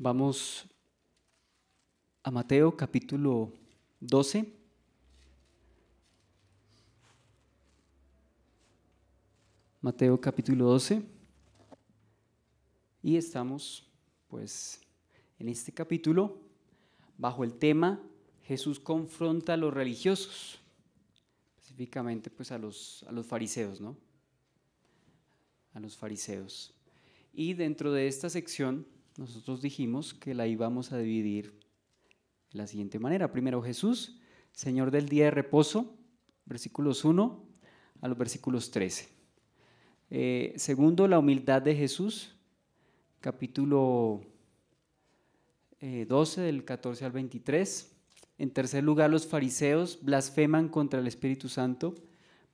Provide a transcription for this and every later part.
Vamos a Mateo capítulo 12. Mateo capítulo 12. Y estamos pues en este capítulo bajo el tema Jesús confronta a los religiosos, específicamente pues a los, a los fariseos, ¿no? A los fariseos. Y dentro de esta sección nosotros dijimos que la íbamos a dividir de la siguiente manera. Primero Jesús, Señor del día de reposo, versículos 1 a los versículos 13. Eh, segundo, la humildad de Jesús, capítulo 12 eh, del 14 al 23. En tercer lugar, los fariseos blasfeman contra el Espíritu Santo,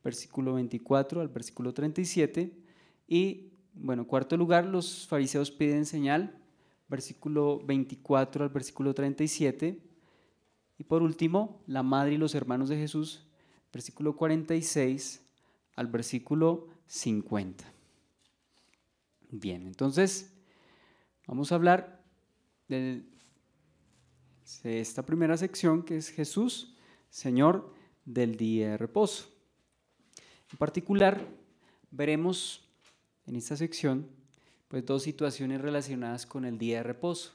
versículo 24 al versículo 37. Y, bueno, cuarto lugar, los fariseos piden señal, versículo 24 al versículo 37. Y por último, la madre y los hermanos de Jesús, versículo 46 al versículo 50. Bien, entonces vamos a hablar de, esta primera sección que es Jesús, Señor del día de reposo. En particular, veremos en esta sección pues dos situaciones relacionadas con el día de reposo.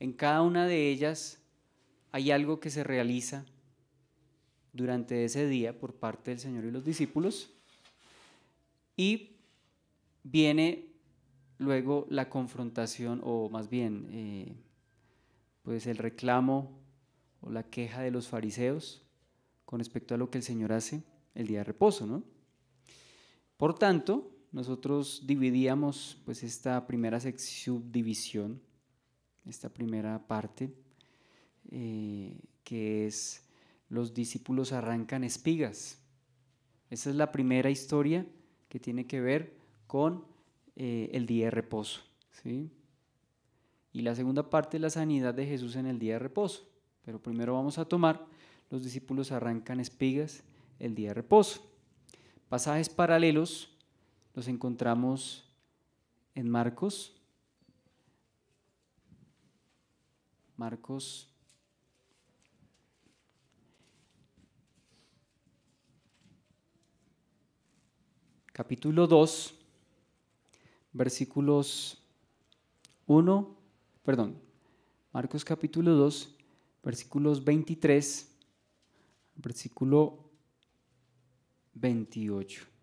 En cada una de ellas hay algo que se realiza durante ese día por parte del Señor y los discípulos y viene luego la confrontación o más bien eh, pues el reclamo o la queja de los fariseos con respecto a lo que el Señor hace el día de reposo, ¿no? Por tanto, nosotros dividíamos pues esta primera subdivisión, esta primera parte, eh, que es los discípulos arrancan espigas. Esa es la primera historia que tiene que ver con eh, el día de reposo. ¿sí? Y la segunda parte es la sanidad de Jesús en el día de reposo. Pero primero vamos a tomar, los discípulos arrancan espigas el día de reposo. Pasajes paralelos los encontramos en Marcos. Marcos capítulo 2, versículos 1, perdón, Marcos capítulo 2, versículos 23, versículo 28.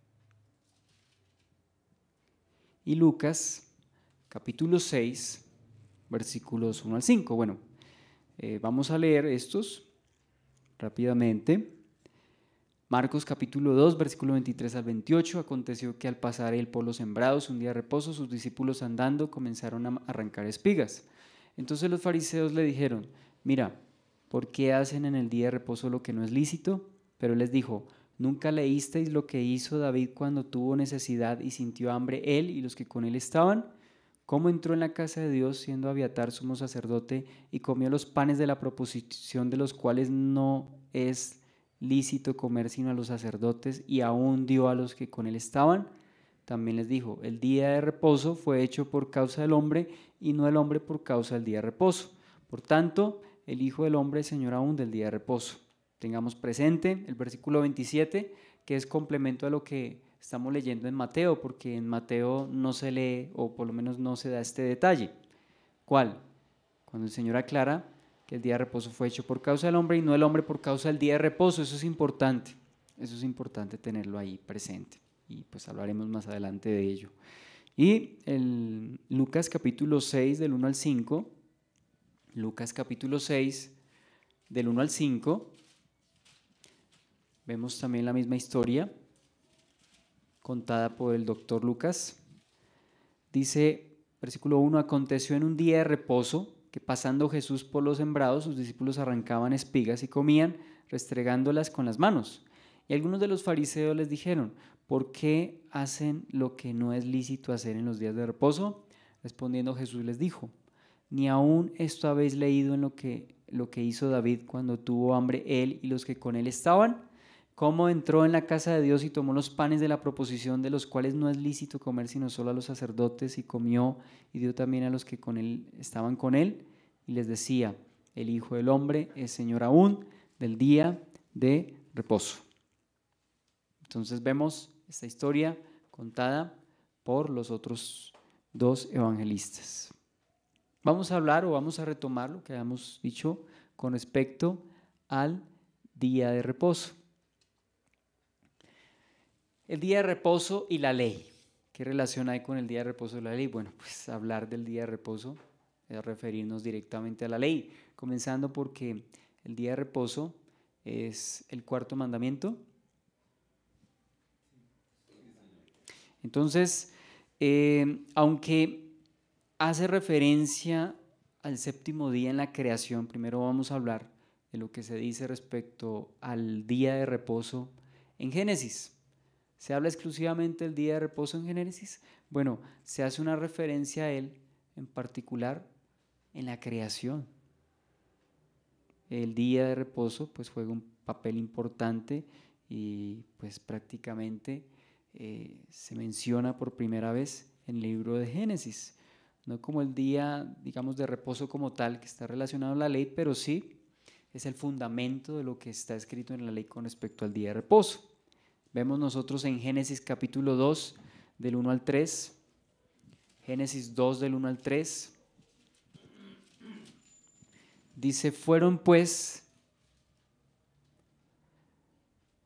Y Lucas capítulo 6, versículos 1 al 5. Bueno, eh, vamos a leer estos rápidamente. Marcos capítulo 2, versículo 23 al 28, aconteció que al pasar él por los sembrados un día de reposo, sus discípulos andando comenzaron a arrancar espigas. Entonces los fariseos le dijeron, mira, ¿por qué hacen en el día de reposo lo que no es lícito? Pero él les dijo, ¿nunca leísteis lo que hizo David cuando tuvo necesidad y sintió hambre él y los que con él estaban? ¿Cómo entró en la casa de Dios siendo Abiatar sumo sacerdote y comió los panes de la proposición de los cuales no es lícito comer sino a los sacerdotes y aún dio a los que con él estaban. También les dijo, el día de reposo fue hecho por causa del hombre y no el hombre por causa del día de reposo. Por tanto, el Hijo del Hombre es Señor aún del día de reposo. Tengamos presente el versículo 27, que es complemento a lo que estamos leyendo en Mateo, porque en Mateo no se lee, o por lo menos no se da este detalle. ¿Cuál? Cuando el Señor aclara el día de reposo fue hecho por causa del hombre y no el hombre por causa del día de reposo. Eso es importante, eso es importante tenerlo ahí presente y pues hablaremos más adelante de ello. Y el Lucas capítulo 6 del 1 al 5, Lucas capítulo 6 del 1 al 5, vemos también la misma historia contada por el doctor Lucas. Dice, versículo 1, aconteció en un día de reposo que pasando Jesús por los sembrados, sus discípulos arrancaban espigas y comían, restregándolas con las manos. Y algunos de los fariseos les dijeron, ¿por qué hacen lo que no es lícito hacer en los días de reposo? Respondiendo Jesús les dijo, ni aún esto habéis leído en lo que, lo que hizo David cuando tuvo hambre él y los que con él estaban cómo entró en la casa de Dios y tomó los panes de la proposición, de los cuales no es lícito comer sino solo a los sacerdotes, y comió y dio también a los que con él estaban con él, y les decía, el Hijo del Hombre es Señor aún del día de reposo. Entonces vemos esta historia contada por los otros dos evangelistas. Vamos a hablar o vamos a retomar lo que habíamos dicho con respecto al día de reposo. El día de reposo y la ley. ¿Qué relación hay con el día de reposo y la ley? Bueno, pues hablar del día de reposo es referirnos directamente a la ley, comenzando porque el día de reposo es el cuarto mandamiento. Entonces, eh, aunque hace referencia al séptimo día en la creación, primero vamos a hablar de lo que se dice respecto al día de reposo en Génesis. ¿Se habla exclusivamente del día de reposo en Génesis? Bueno, se hace una referencia a él en particular en la creación. El día de reposo pues juega un papel importante y pues prácticamente eh, se menciona por primera vez en el libro de Génesis. No como el día, digamos, de reposo como tal, que está relacionado a la ley, pero sí es el fundamento de lo que está escrito en la ley con respecto al día de reposo. Vemos nosotros en Génesis capítulo 2, del 1 al 3. Génesis 2, del 1 al 3. Dice, fueron pues,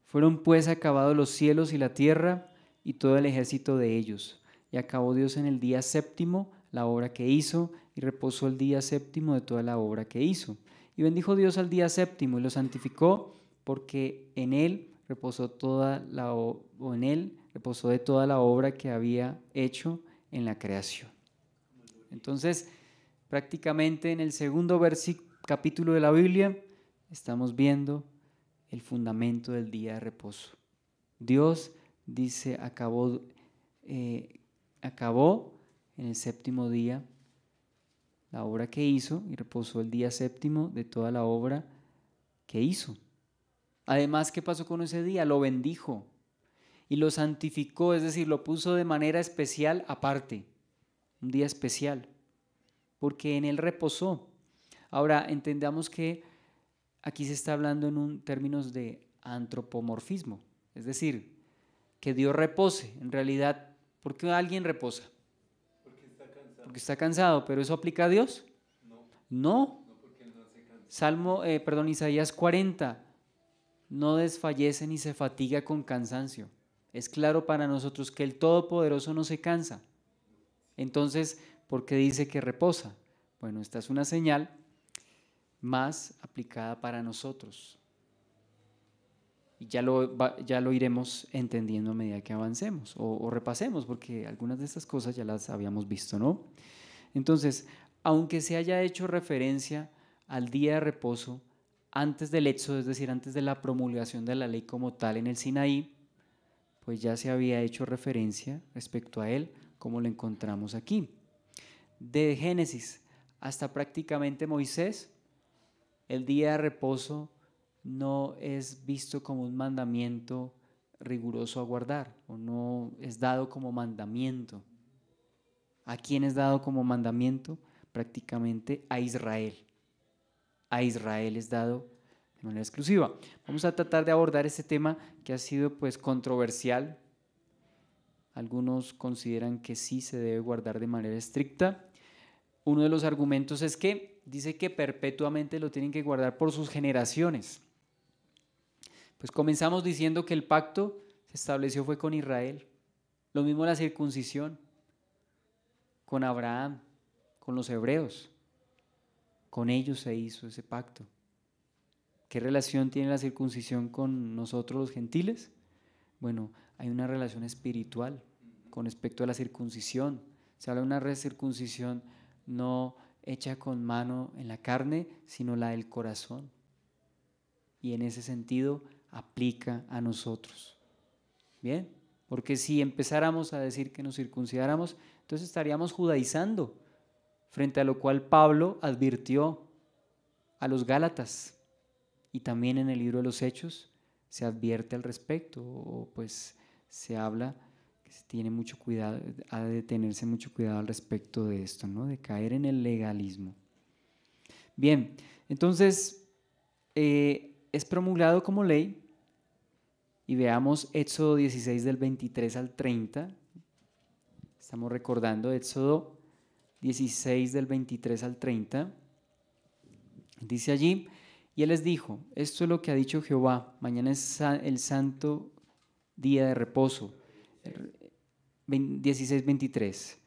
fueron pues acabados los cielos y la tierra y todo el ejército de ellos. Y acabó Dios en el día séptimo la obra que hizo y reposó el día séptimo de toda la obra que hizo. Y bendijo Dios al día séptimo y lo santificó porque en él reposó toda la o en él reposó de toda la obra que había hecho en la creación. Entonces, prácticamente en el segundo capítulo de la Biblia estamos viendo el fundamento del día de reposo. Dios dice, acabó, eh, acabó en el séptimo día la obra que hizo y reposó el día séptimo de toda la obra que hizo. Además, ¿qué pasó con ese día? Lo bendijo y lo santificó, es decir, lo puso de manera especial aparte, un día especial, porque en él reposó. Ahora, entendamos que aquí se está hablando en términos de antropomorfismo, es decir, que Dios repose. En realidad, ¿por qué alguien reposa? porque está cansado, pero ¿eso aplica a Dios? No. Salmo, eh, perdón, Isaías 40, no desfallece ni se fatiga con cansancio. Es claro para nosotros que el Todopoderoso no se cansa. Entonces, ¿por qué dice que reposa? Bueno, esta es una señal más aplicada para nosotros. Y ya lo, ya lo iremos entendiendo a medida que avancemos o, repasemos, porque algunas de estas cosas ya las habíamos visto, ¿no? Entonces, aunque se haya hecho referencia al día de reposo antes del hecho, es decir, antes de la promulgación de la ley como tal en el Sinaí, pues ya se había hecho referencia respecto a él, como lo encontramos aquí. De Génesis hasta prácticamente Moisés, el día de reposo no es visto como un mandamiento riguroso a guardar o no es dado como mandamiento. ¿A quién es dado como mandamiento? Prácticamente a Israel. A Israel es dado de manera exclusiva. Vamos a tratar de abordar este tema que ha sido pues controversial. Algunos consideran que sí se debe guardar de manera estricta. Uno de los argumentos es que dice que perpetuamente lo tienen que guardar por sus generaciones. Pues comenzamos diciendo que el pacto se estableció fue con Israel. Lo mismo la circuncisión, con Abraham, con los hebreos. Con ellos se hizo ese pacto. ¿Qué relación tiene la circuncisión con nosotros los gentiles? Bueno, hay una relación espiritual con respecto a la circuncisión. Se habla de una circuncisión no hecha con mano en la carne, sino la del corazón. Y en ese sentido aplica a nosotros. Bien, porque si empezáramos a decir que nos circuncidáramos, entonces estaríamos judaizando, frente a lo cual Pablo advirtió a los Gálatas y también en el libro de los Hechos se advierte al respecto o pues se habla que se tiene mucho cuidado, ha de tenerse mucho cuidado al respecto de esto, ¿no? De caer en el legalismo. Bien, entonces eh, es promulgado como ley y veamos Éxodo 16 del 23 al 30. Estamos recordando Éxodo 16 del 23 al 30. Dice allí, y él les dijo, esto es lo que ha dicho Jehová, mañana es el santo día de reposo. 16, 23.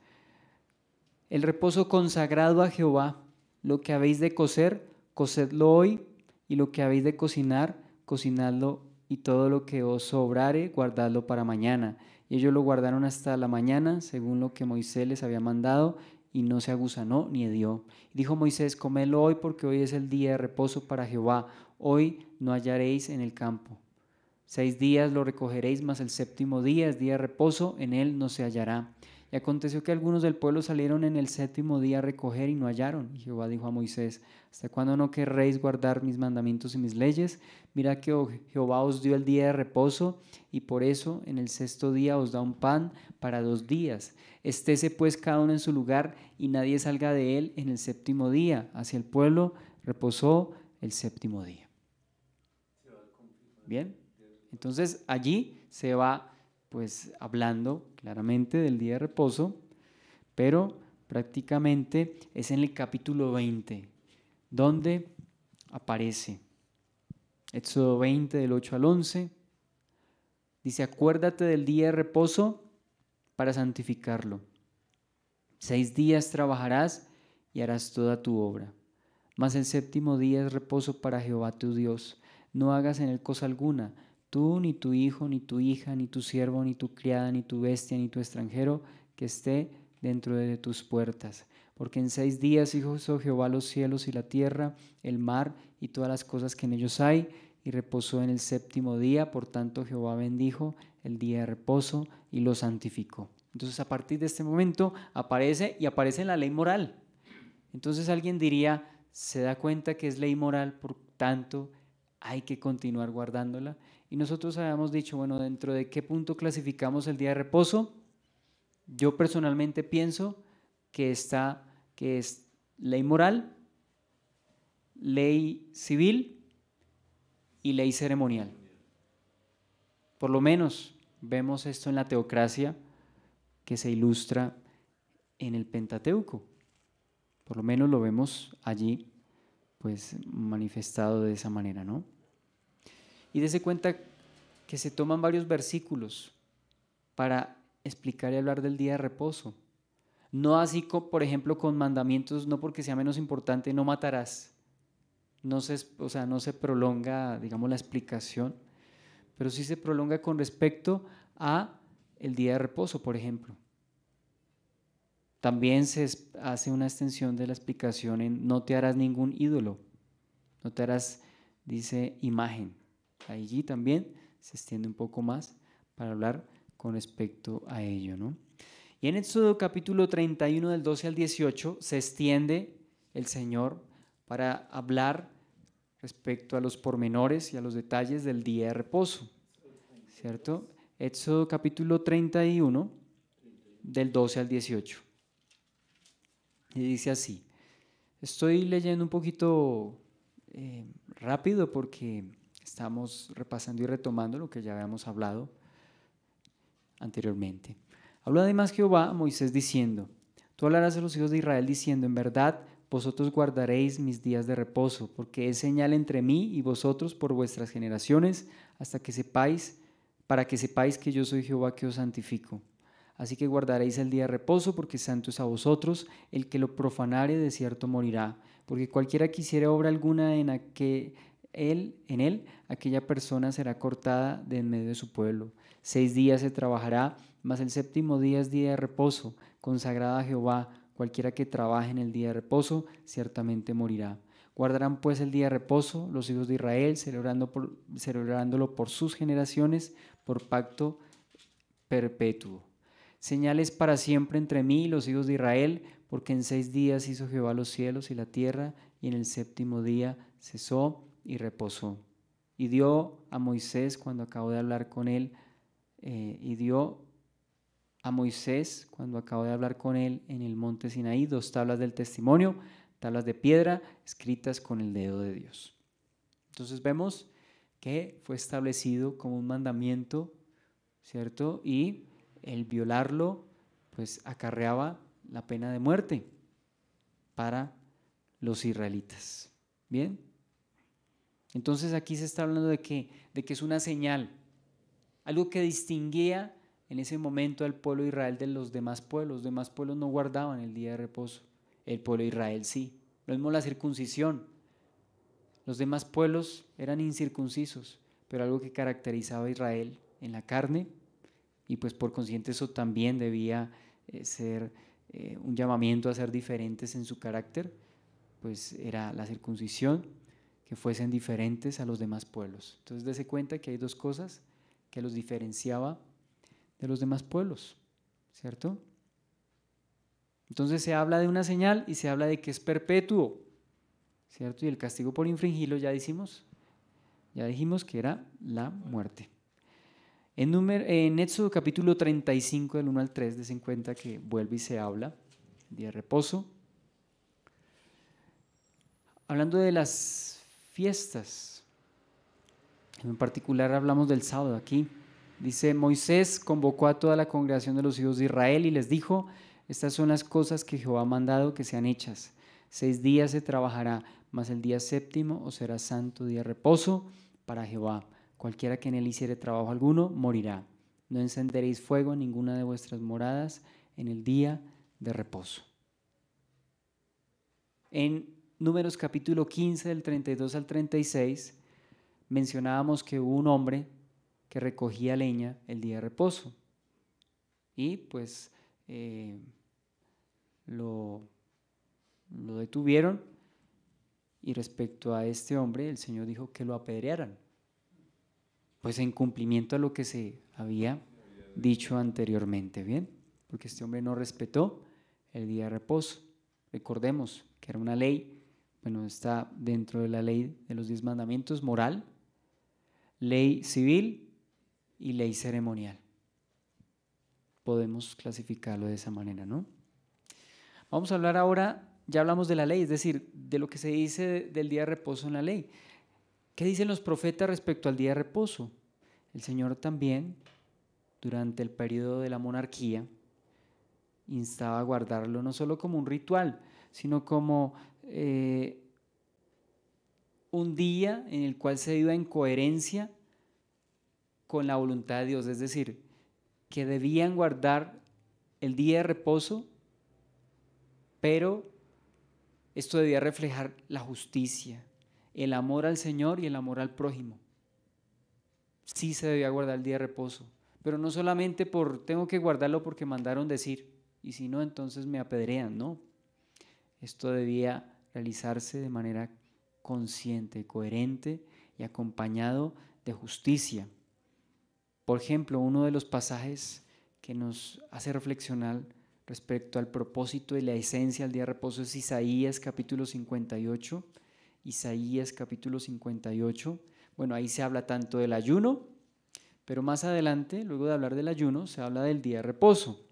El reposo consagrado a Jehová, lo que habéis de coser, cocedlo hoy, y lo que habéis de cocinar, cocinadlo, y todo lo que os sobrare, guardadlo para mañana. Y ellos lo guardaron hasta la mañana, según lo que Moisés les había mandado, y no se aguzanó ni dio. Dijo Moisés, comedlo hoy porque hoy es el día de reposo para Jehová. Hoy no hallaréis en el campo. Seis días lo recogeréis, mas el séptimo día es día de reposo, en él no se hallará. Y aconteció que algunos del pueblo salieron en el séptimo día a recoger y no hallaron. Y Jehová dijo a Moisés, ¿hasta cuándo no querréis guardar mis mandamientos y mis leyes? Mira que oh, Jehová os dio el día de reposo y por eso en el sexto día os da un pan para dos días. Estése pues cada uno en su lugar y nadie salga de él en el séptimo día. Hacia el pueblo reposó el séptimo día. Bien, entonces allí se va pues hablando claramente del día de reposo, pero prácticamente es en el capítulo 20 donde aparece. Éxodo 20 del 8 al 11 dice, acuérdate del día de reposo para santificarlo. Seis días trabajarás y harás toda tu obra. Mas el séptimo día es reposo para Jehová tu Dios. No hagas en él cosa alguna, tú, ni tu hijo, ni tu hija, ni tu siervo, ni tu criada, ni tu bestia, ni tu extranjero, que esté dentro de tus puertas. Porque en seis días hizo Jehová los cielos y la tierra, el mar y todas las cosas que en ellos hay, y reposó en el séptimo día. Por tanto Jehová bendijo el día de reposo y lo santificó. Entonces a partir de este momento aparece y aparece la ley moral. Entonces alguien diría, se da cuenta que es ley moral, por tanto hay que continuar guardándola. Y nosotros habíamos dicho, bueno, dentro de qué punto clasificamos el día de reposo, yo personalmente pienso que está, que es ley moral, ley civil y ley ceremonial. Por lo menos vemos esto en la teocracia que se ilustra en el Pentateuco. Por lo menos lo vemos allí pues manifestado de esa manera, ¿no? Y dése cuenta que se toman varios versículos para explicar y hablar del día de reposo. No así, por ejemplo, con mandamientos, no porque sea menos importante, no matarás. No se, o sea, no se prolonga, digamos, la explicación, pero sí se prolonga con respecto a el día de reposo, por ejemplo. También se hace una extensión de la explicación en no te harás ningún ídolo, no te harás, dice, imagen. Allí también se extiende un poco más para hablar con respecto a ello. ¿no? Y en Éxodo capítulo 31 del 12 al 18 se extiende el Señor para hablar respecto a los pormenores y a los detalles del día de reposo. ¿Cierto? Éxodo capítulo 31 del 12 al 18. Y dice así, estoy leyendo un poquito eh, rápido porque estamos repasando y retomando lo que ya habíamos hablado anteriormente. Habla además Jehová a Moisés diciendo, tú hablarás a los hijos de Israel diciendo, en verdad, vosotros guardaréis mis días de reposo, porque es señal entre mí y vosotros por vuestras generaciones, hasta que sepáis, para que sepáis que yo soy Jehová que os santifico. Así que guardaréis el día de reposo, porque santo es a vosotros. El que lo profanare de cierto morirá. Porque cualquiera que hiciere obra alguna en, aquel, él, en él, aquella persona será cortada de en medio de su pueblo. Seis días se trabajará, mas el séptimo día es día de reposo, consagrado a Jehová. Cualquiera que trabaje en el día de reposo, ciertamente morirá. Guardarán pues el día de reposo los hijos de Israel, celebrando por, celebrándolo por sus generaciones, por pacto perpetuo. Señales para siempre entre mí y los hijos de Israel, porque en seis días hizo Jehová los cielos y la tierra, y en el séptimo día cesó y reposó. y dio a Moisés cuando acabó de hablar con él, eh, y dio a Moisés cuando acabó de hablar con él en el monte Sinaí dos tablas del testimonio, tablas de piedra escritas con el dedo de Dios. Entonces vemos que fue establecido como un mandamiento, ¿cierto? Y el violarlo, pues acarreaba la pena de muerte para los israelitas. ¿Bien? Entonces aquí se está hablando de que, de que es una señal, algo que distinguía en ese momento al pueblo de Israel de los demás pueblos. Los demás pueblos no guardaban el día de reposo, el pueblo de Israel sí. Lo mismo la circuncisión. Los demás pueblos eran incircuncisos, pero algo que caracterizaba a Israel en la carne, y pues por consiguiente eso también debía eh, ser eh, un llamamiento a ser diferentes en su carácter, pues era la circuncisión, que fuesen diferentes a los demás pueblos. Entonces dése cuenta que hay dos cosas que los diferenciaba de los demás pueblos, ¿cierto? Entonces se habla de una señal y se habla de que es perpetuo, ¿cierto? Y el castigo por infringirlo ya dijimos, ya dijimos que era la muerte. En, número, en Éxodo capítulo 35 del 1 al 3, des cuenta que vuelve y se habla, día de reposo. Hablando de las fiestas, en particular hablamos del sábado aquí. Dice, Moisés convocó a toda la congregación de los hijos de Israel y les dijo, estas son las cosas que Jehová ha mandado que sean hechas. Seis días se trabajará, mas el día séptimo os será santo día de reposo para Jehová. Cualquiera que en él hiciere trabajo alguno, morirá. No encenderéis fuego en ninguna de vuestras moradas en el día de reposo. En Números capítulo 15, del 32 al 36, mencionábamos que hubo un hombre que recogía leña el día de reposo. Y pues eh, lo, lo detuvieron y respecto a este hombre el Señor dijo que lo apedrearan, pues en cumplimiento a lo que se había dicho anteriormente, ¿bien? Porque este hombre no respetó el día de reposo. Recordemos que era una ley, bueno, está dentro de la ley de los diez mandamientos moral, ley civil y ley ceremonial. Podemos clasificarlo de esa manera, ¿no? Vamos a hablar ahora, ya hablamos de la ley, es decir, de lo que se dice del día de reposo en la ley. ¿Qué dicen los profetas respecto al día de reposo? El Señor también, durante el periodo de la monarquía, instaba a guardarlo no solo como un ritual, sino como eh, un día en el cual se iba en coherencia con la voluntad de Dios, es decir, que debían guardar el día de reposo, pero esto debía reflejar la justicia, el amor al Señor y el amor al prójimo. Sí se debía guardar el día de reposo, pero no solamente por tengo que guardarlo porque mandaron decir, y si no, entonces me apedrean, no. Esto debía realizarse de manera consciente, coherente y acompañado de justicia. Por ejemplo, uno de los pasajes que nos hace reflexionar respecto al propósito y la esencia del día de reposo es Isaías capítulo 58. Isaías capítulo 58. Bueno, ahí se habla tanto del ayuno, pero más adelante, luego de hablar del ayuno, se habla del día de reposo.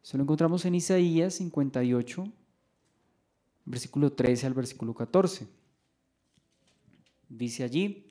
Eso lo encontramos en Isaías 58, versículo 13 al versículo 14. Dice allí,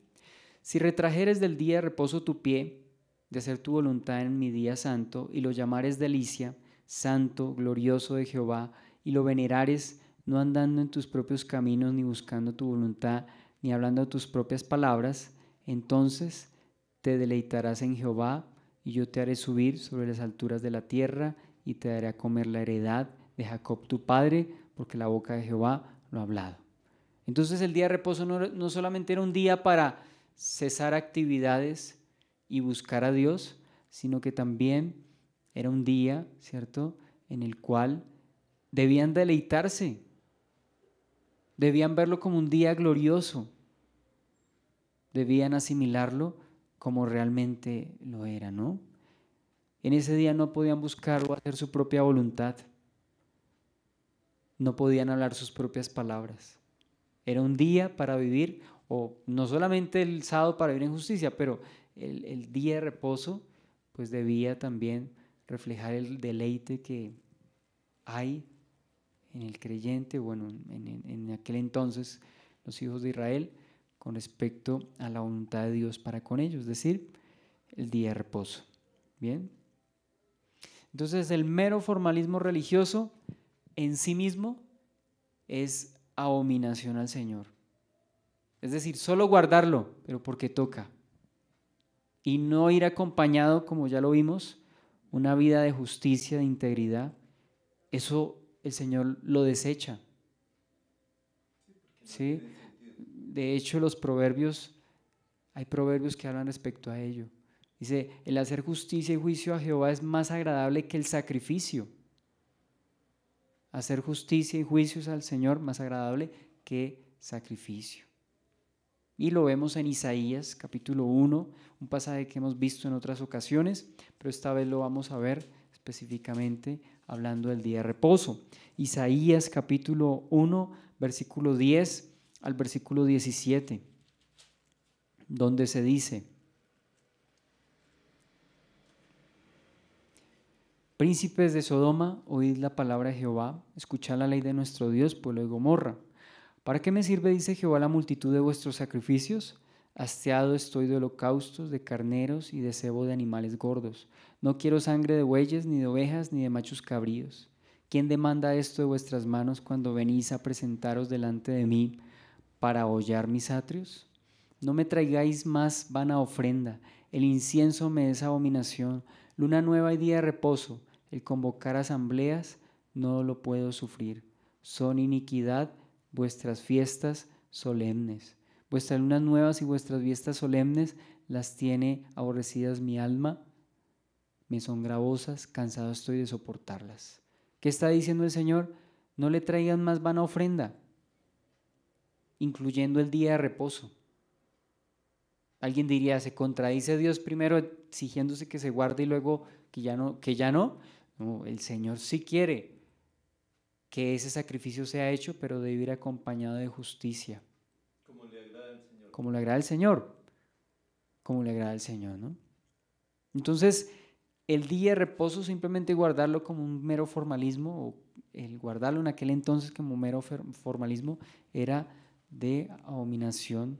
si retrajeres del día de reposo tu pie, de hacer tu voluntad en mi día santo, y lo llamares delicia, santo, glorioso de Jehová, y lo venerares, no andando en tus propios caminos, ni buscando tu voluntad, ni hablando tus propias palabras, entonces te deleitarás en Jehová, y yo te haré subir sobre las alturas de la tierra, y te daré a comer la heredad de Jacob tu padre, porque la boca de Jehová lo ha hablado. Entonces el día de reposo no, no solamente era un día para cesar actividades y buscar a Dios, sino que también era un día, ¿cierto?, en el cual debían deleitarse, debían verlo como un día glorioso, debían asimilarlo como realmente lo era, ¿no? En ese día no podían buscar o hacer su propia voluntad, no podían hablar sus propias palabras. Era un día para vivir, o no solamente el sábado para vivir en justicia, pero el, día de reposo pues debía también reflejar el deleite que hay en el creyente, bueno, en, en, aquel entonces los hijos de Israel, con respecto a la voluntad de Dios para con ellos, es decir, el día de reposo. Bien. Entonces el mero formalismo religioso en sí mismo es abominación al Señor. Es decir, solo guardarlo, pero porque toca. Y no ir acompañado, como ya lo vimos, una vida de justicia, de integridad. Eso el Señor lo desecha. ¿Sí? De hecho, los proverbios, hay proverbios que hablan respecto a ello. Dice, el hacer justicia y juicio a Jehová es más agradable que el sacrificio. Hacer justicia y juicios al Señor más agradable que sacrificio. Y lo vemos en Isaías capítulo 1, un pasaje que hemos visto en otras ocasiones, pero esta vez lo vamos a ver específicamente hablando del día de reposo. Isaías capítulo 1, versículo 10 al versículo 17, donde se dice, Príncipes de Sodoma, oíd la palabra de Jehová, escuchad la ley de nuestro Dios, pueblo de Gomorra. ¿Para qué me sirve, dice Jehová, la multitud de vuestros sacrificios? Hasteado estoy de holocaustos, de carneros y de cebo de animales gordos. No quiero sangre de bueyes, ni de ovejas, ni de machos cabríos. ¿Quién demanda esto de vuestras manos cuando venís a presentaros delante de mí para hollar mis atrios? No me traigáis más vana ofrenda, el incienso me es abominación, luna nueva y día de reposo, el convocar asambleas no lo puedo sufrir. Son iniquidad vuestras fiestas solemnes. Vuestras lunas nuevas y vuestras fiestas solemnes las tiene aborrecidas mi alma. Me son gravosas, cansado estoy de soportarlas. ¿Qué está diciendo el Señor? No le traigan más vana ofrenda, incluyendo el día de reposo. Alguien diría, se contradice Dios primero exigiéndose que se guarde y luego que ya no, que ya no. No, el Señor sí quiere que ese sacrificio sea hecho, pero debe ir acompañado de justicia. Como le agrada al Señor. Como le agrada al Señor. Como le agrada al Señor, ¿no? Entonces, el día de reposo simplemente guardarlo como un mero formalismo, o el guardarlo en aquel entonces como mero formalismo, era de abominación,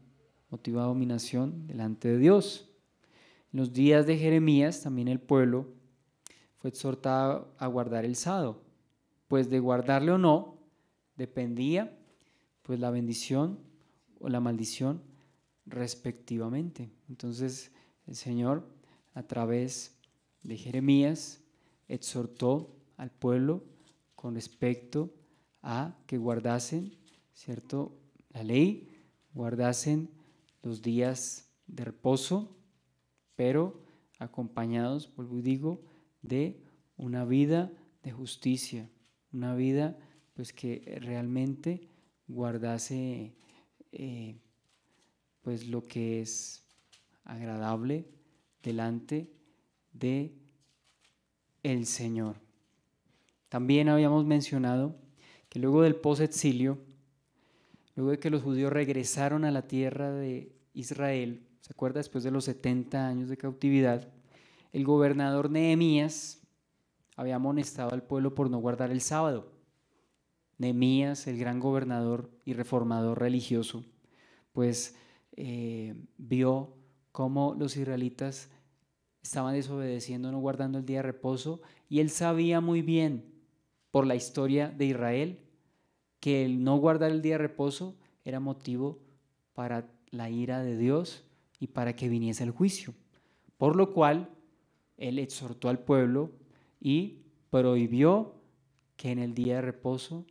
motivo de abominación delante de Dios. En los días de Jeremías, también el pueblo fue exhortado a guardar el sábado, pues de guardarle o no dependía pues la bendición o la maldición respectivamente. Entonces el Señor a través de Jeremías exhortó al pueblo con respecto a que guardasen, ¿cierto? La ley, guardasen los días de reposo, pero acompañados, vuelvo y digo, de una vida de justicia, una vida pues que realmente guardase eh, pues lo que es agradable delante de el Señor. También habíamos mencionado que luego del post-exilio, luego de que los judíos regresaron a la tierra de Israel, ¿se acuerda? Después de los 70 años de cautividad, el gobernador Nehemías había amonestado al pueblo por no guardar el sábado. Nehemías, el gran gobernador y reformador religioso, pues eh, vio cómo los israelitas estaban desobedeciendo, no guardando el día de reposo, y él sabía muy bien por la historia de Israel que el no guardar el día de reposo era motivo para la ira de Dios y para que viniese el juicio. Por lo cual él exhortó al pueblo y prohibió que en el día de reposo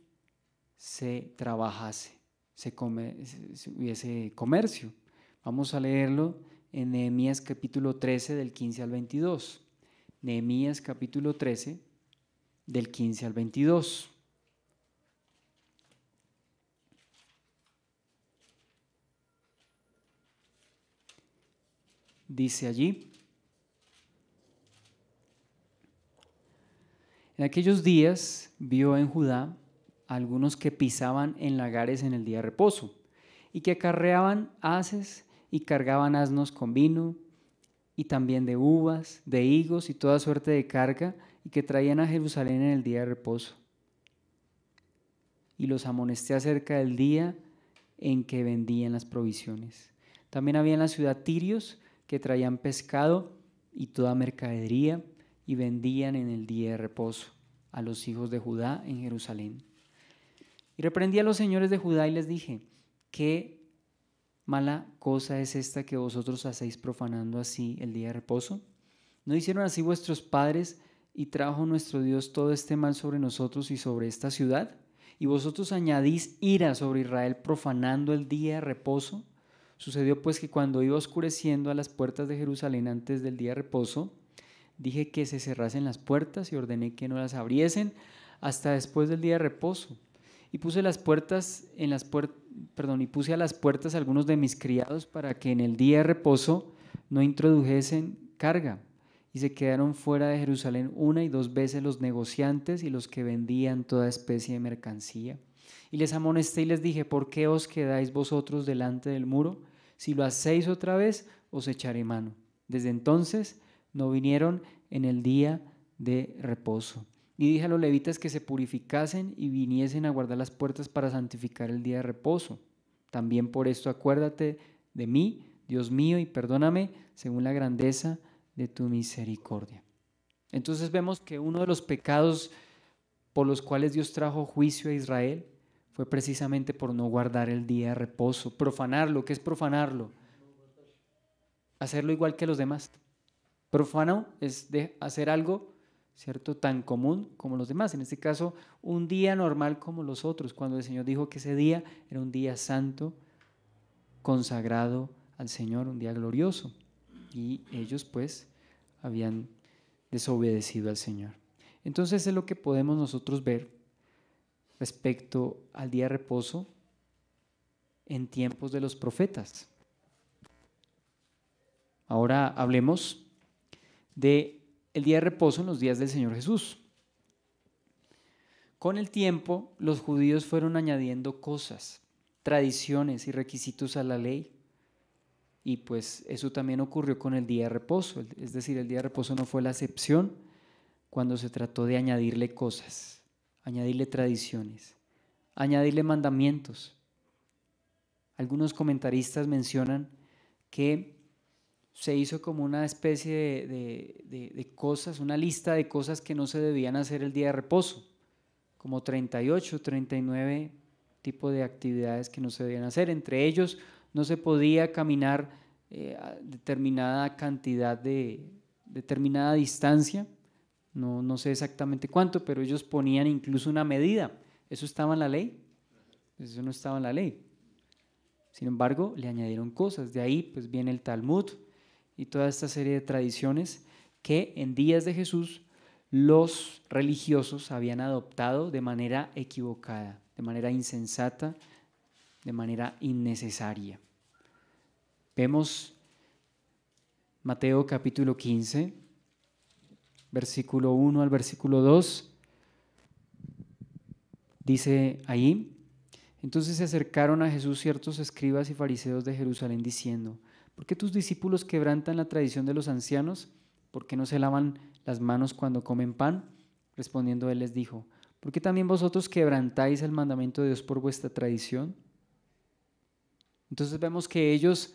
se trabajase, se, hubiese comercio. Vamos a leerlo en Nehemías capítulo 13 del 15 al 22. Nehemías capítulo 13 del 15 al 22. Dice allí, En aquellos días vio en Judá algunos que pisaban en lagares en el día de reposo, y que acarreaban haces y cargaban asnos con vino y también de uvas, de higos y toda suerte de carga y que traían a Jerusalén en el día de reposo. Y los amonesté acerca del día en que vendían las provisiones. También había en la ciudad tirios que traían pescado y toda mercadería y vendían en el día de reposo a los hijos de Judá en Jerusalén. Y reprendí a los señores de Judá y les dije, ¿qué mala cosa es esta que vosotros hacéis profanando así el día de reposo? ¿No hicieron así vuestros padres y trajo nuestro Dios todo este mal sobre nosotros y sobre esta ciudad? ¿Y vosotros añadís ira sobre Israel profanando el día de reposo? Sucedió pues que cuando iba oscureciendo a las puertas de Jerusalén antes del día de reposo, dije que se cerrasen las puertas y ordené que no las abriesen hasta después del día de reposo. Y puse las puertas en las perdón, y puse a las puertas algunos de mis criados para que en el día de reposo no introdujesen carga. Y se quedaron fuera de Jerusalén una y dos veces los negociantes y los que vendían toda especie de mercancía. Y les amonesté y les dije, ¿por qué os quedáis vosotros delante del muro? Si lo hacéis otra vez, os echaré mano. Desde entonces no vinieron en el día de reposo. Y dije a los levitas que se purificasen y viniesen a guardar las puertas para santificar el día de reposo. También por esto acuérdate de mí, Dios mío, y perdóname según la grandeza de tu misericordia. Entonces vemos que uno de los pecados por los cuales Dios trajo juicio a Israel fue precisamente por no guardar el día de reposo, profanarlo. ¿Qué es profanarlo? Hacerlo igual que los demás. Profano es de hacer algo, ¿cierto?, tan común como los demás. En este caso, un día normal como los otros, cuando el Señor dijo que ese día era un día santo, consagrado al Señor, un día glorioso. Y ellos pues habían desobedecido al Señor. Entonces es lo que podemos nosotros ver respecto al día de reposo en tiempos de los profetas. Ahora hablemos de el día de reposo en los días del Señor Jesús. Con el tiempo, los judíos fueron añadiendo cosas, tradiciones y requisitos a la ley. Y pues eso también ocurrió con el día de reposo. Es decir, el día de reposo no fue la excepción cuando se trató de añadirle cosas, añadirle tradiciones, añadirle mandamientos. Algunos comentaristas mencionan que se hizo como una especie de, cosas, una lista de cosas que no se debían hacer el día de reposo, como 38, 39 tipos de actividades que no se debían hacer. Entre ellos, no se podía caminar eh, determinada cantidad de determinada distancia, no, no sé exactamente cuánto, pero ellos ponían incluso una medida. ¿Eso estaba en la ley? Eso no estaba en la ley. Sin embargo, le añadieron cosas. De ahí pues viene el Talmud, y toda esta serie de tradiciones que en días de Jesús los religiosos habían adoptado de manera equivocada, de manera insensata, de manera innecesaria. Vemos Mateo capítulo 15, versículo 1 al versículo 2. Dice ahí, entonces se acercaron a Jesús ciertos escribas y fariseos de Jerusalén diciendo, ¿Por qué tus discípulos quebrantan la tradición de los ancianos? ¿Por qué no se lavan las manos cuando comen pan? Respondiendo él les dijo, ¿por qué también vosotros quebrantáis el mandamiento de Dios por vuestra tradición? Entonces vemos que ellos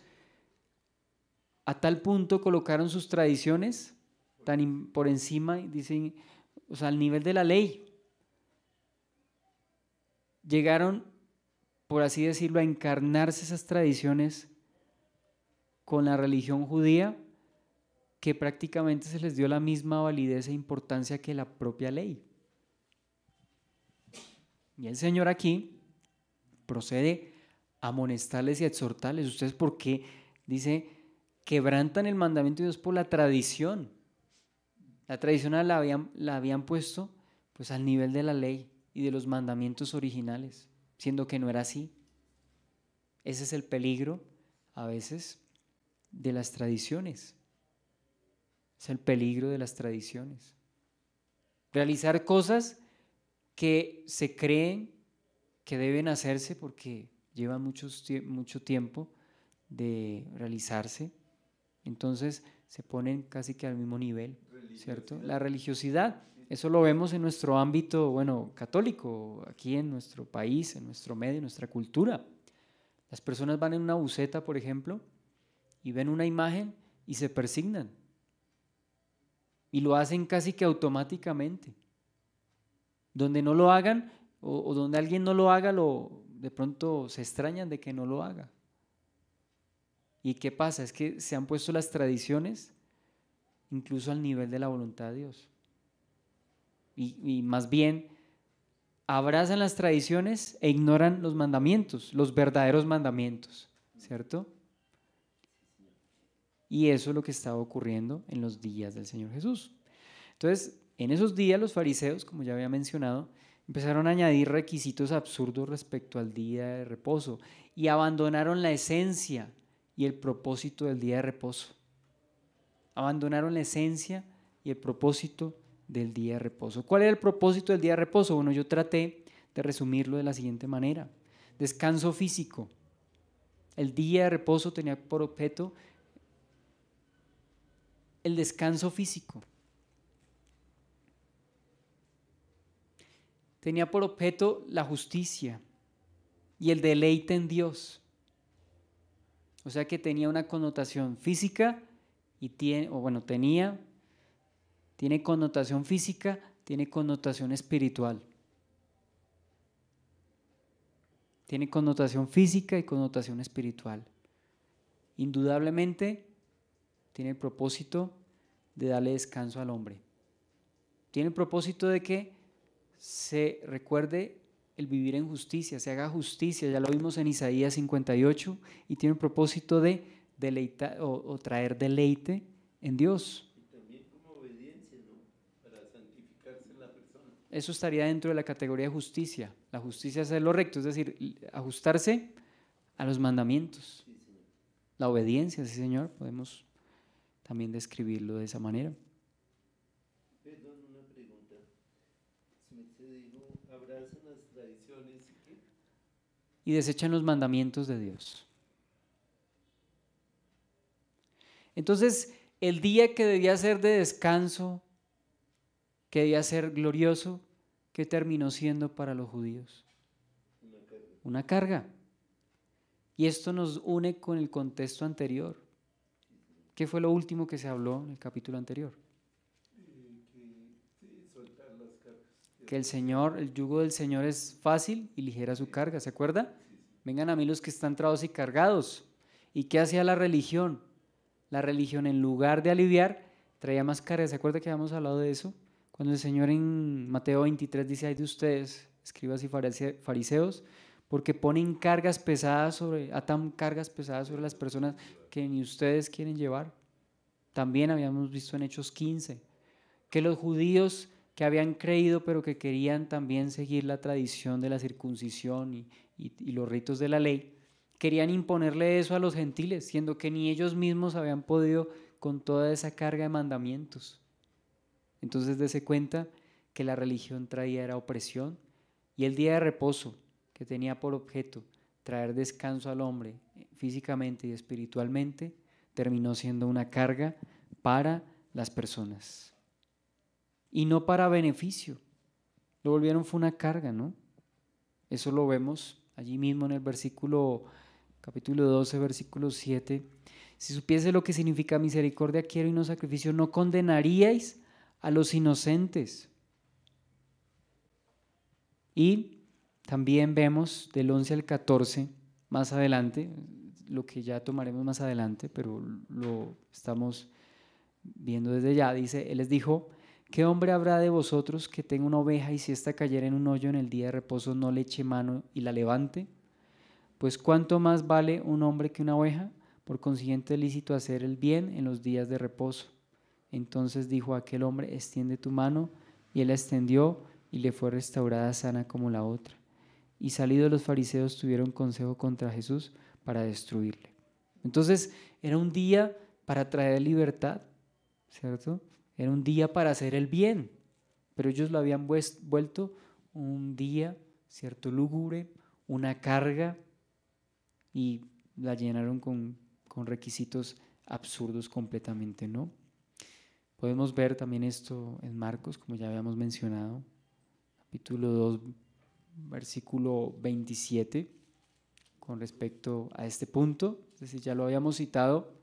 a tal punto colocaron sus tradiciones tan por encima, dicen, o sea, al nivel de la ley. Llegaron, por así decirlo, a encarnarse esas tradiciones con la religión judía que prácticamente se les dio la misma validez e importancia que la propia ley. Y el Señor aquí procede a amonestarles y a exhortarles. ¿Ustedes por qué? Dice, quebrantan el mandamiento de Dios por la tradición. La tradición la habían, la habían puesto pues al nivel de la ley y de los mandamientos originales, siendo que no era así. Ese es el peligro a veces de las tradiciones. Es el peligro de las tradiciones. Realizar cosas que se creen que deben hacerse porque llevan mucho tiempo de realizarse, entonces se ponen casi que al mismo nivel, ¿cierto? La religiosidad, eso lo vemos en nuestro ámbito, bueno, católico, aquí en nuestro país, en nuestro medio, en nuestra cultura. Las personas van en una buceta, por ejemplo, y ven una imagen y se persignan. Y lo hacen casi que automáticamente. Donde no lo hagan o, donde alguien no lo haga, lo, de pronto se extrañan de que no lo haga. ¿Y qué pasa? Es que se han puesto las tradiciones incluso al nivel de la voluntad de Dios. Y, y, más bien abrazan las tradiciones e ignoran los mandamientos, los verdaderos mandamientos, ¿cierto? Y eso es lo que estaba ocurriendo en los días del Señor Jesús. Entonces, en esos días los fariseos, como ya había mencionado, empezaron a añadir requisitos absurdos respecto al día de reposo y abandonaron la esencia y el propósito del día de reposo. Abandonaron la esencia y el propósito del día de reposo. ¿Cuál era el propósito del día de reposo? Bueno, yo traté de resumirlo de la siguiente manera. Descanso físico. El día de reposo tenía por objeto el descanso físico. Tenía por objeto la justicia y el deleite en Dios. O sea que tenía una connotación física y tiene, o bueno, tenía, tiene connotación física, tiene connotación espiritual. Tiene connotación física y connotación espiritual. Indudablemente tiene el propósito de darle descanso al hombre. Tiene el propósito de que se recuerde el vivir en justicia, se haga justicia, ya lo vimos en Isaías 58, y tiene el propósito de deleitar o, traer deleite en Dios. Y también como obediencia, ¿no? Para santificarse la persona. Eso estaría dentro de la categoría de justicia. La justicia es hacer lo recto, es decir, ajustarse a los mandamientos. La obediencia, sí, Señor, podemos también describirlo de esa manera. Perdón, una pregunta. Se dijo, abrazan las tradiciones y Y desechan los mandamientos de Dios. Entonces, el día que debía ser de descanso, que debía ser glorioso, ¿qué terminó siendo para los judíos? Una carga. Una carga. Y esto nos une con el contexto anterior. ¿Qué fue lo último que se habló en el capítulo anterior? Que el Señor, el yugo del Señor es fácil y ligera su carga, ¿se acuerda? Vengan a mí los que están trabados y cargados. ¿Y qué hacía la religión? La religión en lugar de aliviar traía más carga. ¿Se acuerda que habíamos hablado de eso? Cuando el Señor en Mateo 23 dice, hay de ustedes, escribas y fariseos, porque ponen cargas pesadas sobre, atan cargas pesadas sobre las personas que ni ustedes quieren llevar. También habíamos visto en Hechos 15 que los judíos que habían creído pero que querían también seguir la tradición de la circuncisión y, los ritos de la ley, querían imponerle eso a los gentiles, siendo que ni ellos mismos habían podido con toda esa carga de mandamientos. Entonces dése cuenta que la religión traía era opresión y el día de reposo que tenía por objeto traer descanso al hombre físicamente y espiritualmente, terminó siendo una carga para las personas. Y no para beneficio. Lo volvieron fue una carga, ¿no? Eso lo vemos allí mismo en el versículo capítulo 12, versículo 7. Si supiese lo que significa misericordia quiero y no sacrificio, no condenaríais a los inocentes. Y también vemos del 11 al 14, más adelante, lo que ya tomaremos más adelante, pero lo estamos viendo desde ya, dice, Él les dijo, ¿qué hombre habrá de vosotros que tenga una oveja y si ésta cayera en un hoyo en el día de reposo no le eche mano y la levante? Pues cuánto más vale un hombre que una oveja, por consiguiente es lícito hacer el bien en los días de reposo. Entonces dijo aquel hombre, extiende tu mano, y él la extendió y le fue restaurada sana como la otra y salidos los fariseos tuvieron consejo contra Jesús para destruirle. Entonces era un día para traer libertad, ¿cierto? Era un día para hacer el bien, pero ellos lo habían vuelto un día, ¿cierto? Lúgubre, una carga y la llenaron con, con requisitos absurdos completamente, ¿no? Podemos ver también esto en Marcos, como ya habíamos mencionado, capítulo 2, versículo 27, con respecto a este punto, es decir, ya lo habíamos citado,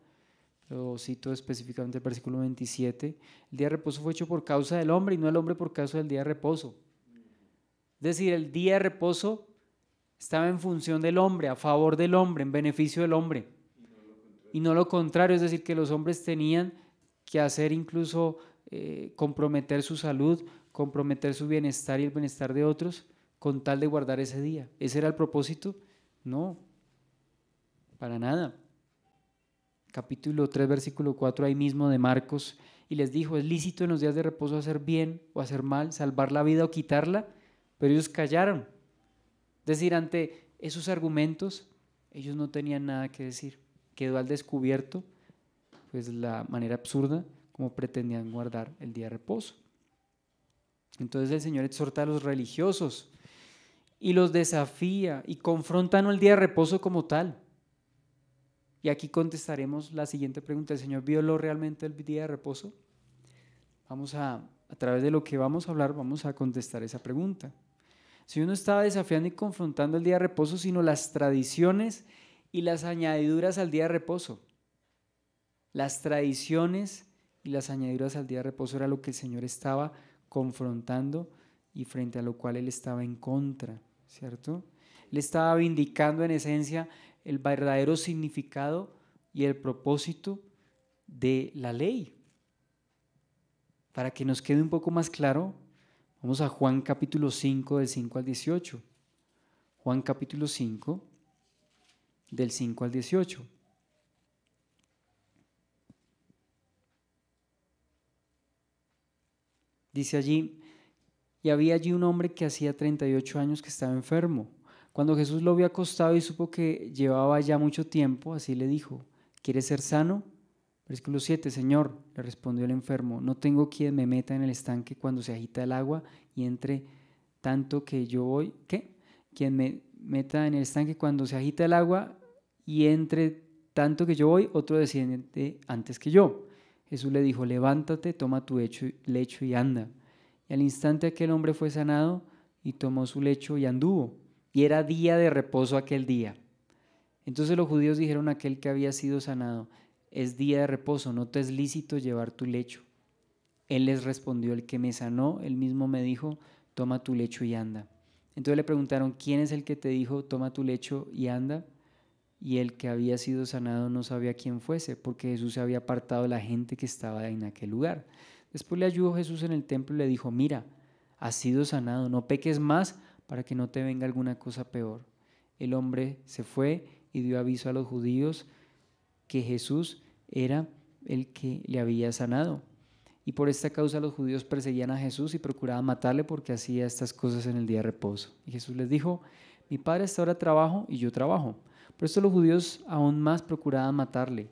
pero cito específicamente el versículo 27, el día de reposo fue hecho por causa del hombre y no el hombre por causa del día de reposo. Es decir, el día de reposo estaba en función del hombre, a favor del hombre, en beneficio del hombre. Y no lo contrario, es decir, que los hombres tenían que hacer incluso eh, comprometer su salud, comprometer su bienestar y el bienestar de otros con tal de guardar ese día. ¿Ese era el propósito? No, para nada. Capítulo 3, versículo 4, ahí mismo de Marcos, y les dijo, es lícito en los días de reposo hacer bien o hacer mal, salvar la vida o quitarla, pero ellos callaron. Es decir, ante esos argumentos, ellos no tenían nada que decir. Quedó al descubierto, pues la manera absurda como pretendían guardar el día de reposo. Entonces el Señor exhorta a los religiosos y los desafía y confrontan el día de reposo como tal. Y aquí contestaremos la siguiente pregunta. ¿El Señor violó realmente el día de reposo? Vamos a, a través de lo que vamos a hablar, vamos a contestar esa pregunta. Si uno estaba desafiando y confrontando el día de reposo, sino las tradiciones y las añadiduras al día de reposo. Las tradiciones y las añadiduras al día de reposo era lo que el Señor estaba confrontando y frente a lo cual Él estaba en contra. ¿Cierto? Le estaba vindicando en esencia el verdadero significado y el propósito de la ley. Para que nos quede un poco más claro, vamos a Juan capítulo 5 del 5 al 18. Juan capítulo 5 del 5 al 18. Dice allí, y había allí un hombre que hacía 38 años que estaba enfermo. Cuando Jesús lo vio acostado y supo que llevaba ya mucho tiempo, así le dijo, ¿quieres ser sano? Versículo 7, Señor, le respondió el enfermo, no tengo quien me meta en el estanque cuando se agita el agua y entre tanto que yo voy, ¿qué? Quien me meta en el estanque cuando se agita el agua y entre tanto que yo voy, otro desciende antes que yo. Jesús le dijo, levántate, toma tu lecho y anda. Y al instante aquel hombre fue sanado y tomó su lecho y anduvo. Y era día de reposo aquel día. Entonces los judíos dijeron a aquel que había sido sanado, es día de reposo, no te es lícito llevar tu lecho. Él les respondió, el que me sanó, él mismo me dijo, toma tu lecho y anda. Entonces le preguntaron, ¿quién es el que te dijo, toma tu lecho y anda? Y el que había sido sanado no sabía quién fuese, porque Jesús se había apartado de la gente que estaba en aquel lugar. Después le ayudó Jesús en el templo y le dijo, mira, has sido sanado, no peques más para que no te venga alguna cosa peor. El hombre se fue y dio aviso a los judíos que Jesús era el que le había sanado. Y por esta causa los judíos perseguían a Jesús y procuraban matarle porque hacía estas cosas en el día de reposo. Y Jesús les dijo, mi padre está ahora trabajo y yo trabajo. Por esto los judíos aún más procuraban matarle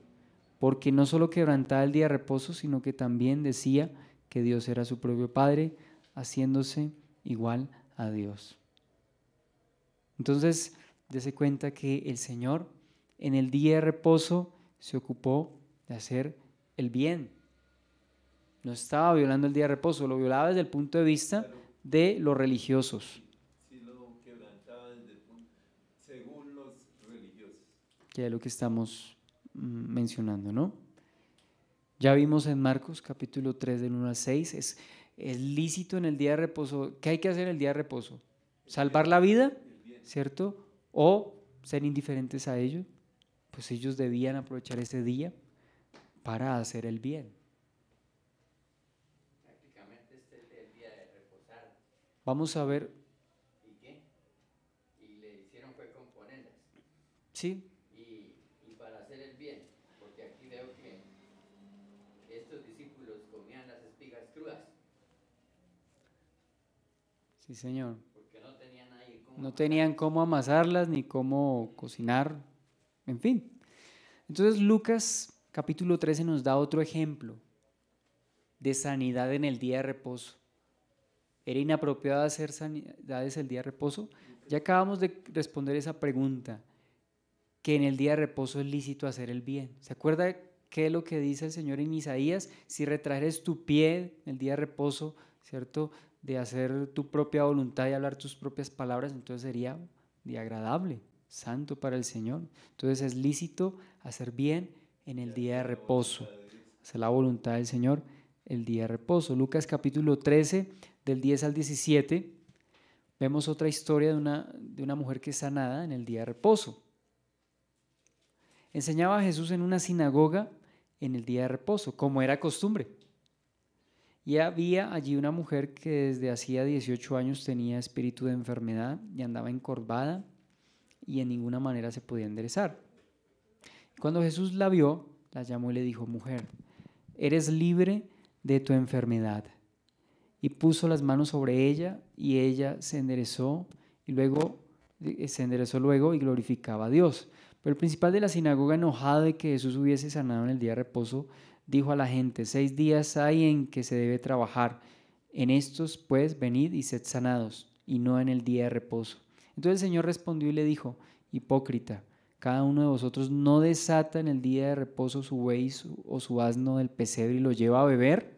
porque no solo quebrantaba el día de reposo, sino que también decía que Dios era su propio Padre, haciéndose igual a Dios. Entonces, dése cuenta que el Señor en el día de reposo se ocupó de hacer el bien. No estaba violando el día de reposo, lo violaba desde el punto de vista de los religiosos. Sí, lo quebrantaba desde el punto, según los religiosos. Que es lo que estamos mencionando, ¿no? Ya vimos en Marcos capítulo 3 del 1 al 6, es, es lícito en el día de reposo. ¿Qué hay que hacer en el día de reposo? Salvar la vida, ¿cierto? O ser indiferentes a ello. Pues ellos debían aprovechar ese día para hacer el bien. Prácticamente este es el día de reposar. Vamos a ver, ¿Y qué? Y le hicieron fue componerlas. sí, Y, y para hacer el bien, porque aquí veo que estos discípulos comían las espigas crudas, sí señor. porque no tenían ahí cómo No tenían cómo amasarlas ni cómo cocinar, en fin. Entonces Lucas capítulo 13 nos da otro ejemplo de sanidad en el día de reposo. ¿Era inapropiado hacer sanidades el día de reposo? Ya acabamos de responder esa pregunta. que en el día de reposo es lícito hacer el bien. ¿Se acuerda qué es lo que dice el Señor en Isaías? Si retrajeres tu pie en el día de reposo, ¿cierto? De hacer tu propia voluntad y hablar tus propias palabras, entonces sería día agradable, santo para el Señor. Entonces es lícito hacer bien en el día de reposo, hacer la voluntad del Señor el día de reposo. Lucas capítulo 13, del 10 al 17, vemos otra historia de una, de una mujer que es sanada en el día de reposo. Enseñaba a Jesús en una sinagoga en el día de reposo, como era costumbre. Y había allí una mujer que desde hacía 18 años tenía espíritu de enfermedad y andaba encorvada y en ninguna manera se podía enderezar. Cuando Jesús la vio, la llamó y le dijo, mujer, eres libre de tu enfermedad. Y puso las manos sobre ella y ella se enderezó y luego eh, se enderezó luego y glorificaba a Dios. Pero el principal de la sinagoga, enojado de que Jesús hubiese sanado en el día de reposo, dijo a la gente, seis días hay en que se debe trabajar. En estos, pues, venid y sed sanados, y no en el día de reposo. Entonces el Señor respondió y le dijo, hipócrita, cada uno de vosotros no desata en el día de reposo su buey o su asno del pesebre y lo lleva a beber.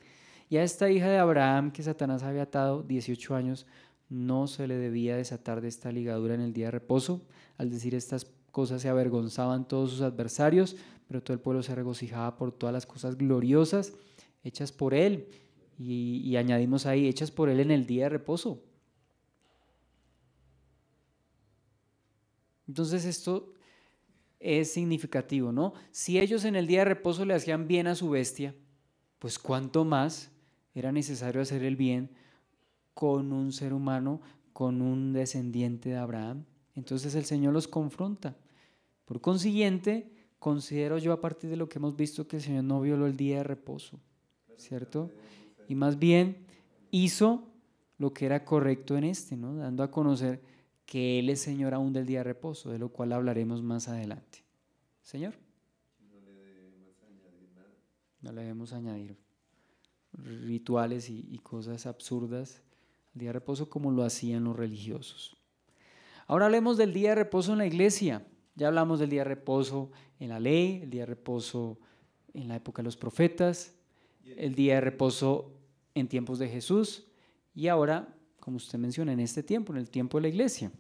Y a esta hija de Abraham que Satanás había atado 18 años, no se le debía desatar de esta ligadura en el día de reposo. Al decir estas cosas se avergonzaban todos sus adversarios, pero todo el pueblo se regocijaba por todas las cosas gloriosas hechas por él. Y, añadimos ahí, hechas por él en el día de reposo. Entonces esto es significativo, ¿no? Si ellos en el día de reposo le hacían bien a su bestia, pues cuánto más era necesario hacer el bien con un ser humano, con un descendiente de Abraham. Entonces el Señor los confronta. Por consiguiente, considero yo a partir de lo que hemos visto que el Señor no violó el día de reposo, ¿cierto? Y más bien hizo lo que era correcto en este, ¿no? Dando a conocer que Él es Señor aún del día de reposo, de lo cual hablaremos más adelante. Señor. No le debemos añadir rituales y, y cosas absurdas al día de reposo como lo hacían los religiosos. Ahora hablemos del día de reposo en la iglesia. Ya hablamos del día de reposo en la ley, el día de reposo en la época de los profetas, el día de reposo en tiempos de Jesús y ahora, como usted menciona, en este tiempo, en el tiempo de la iglesia.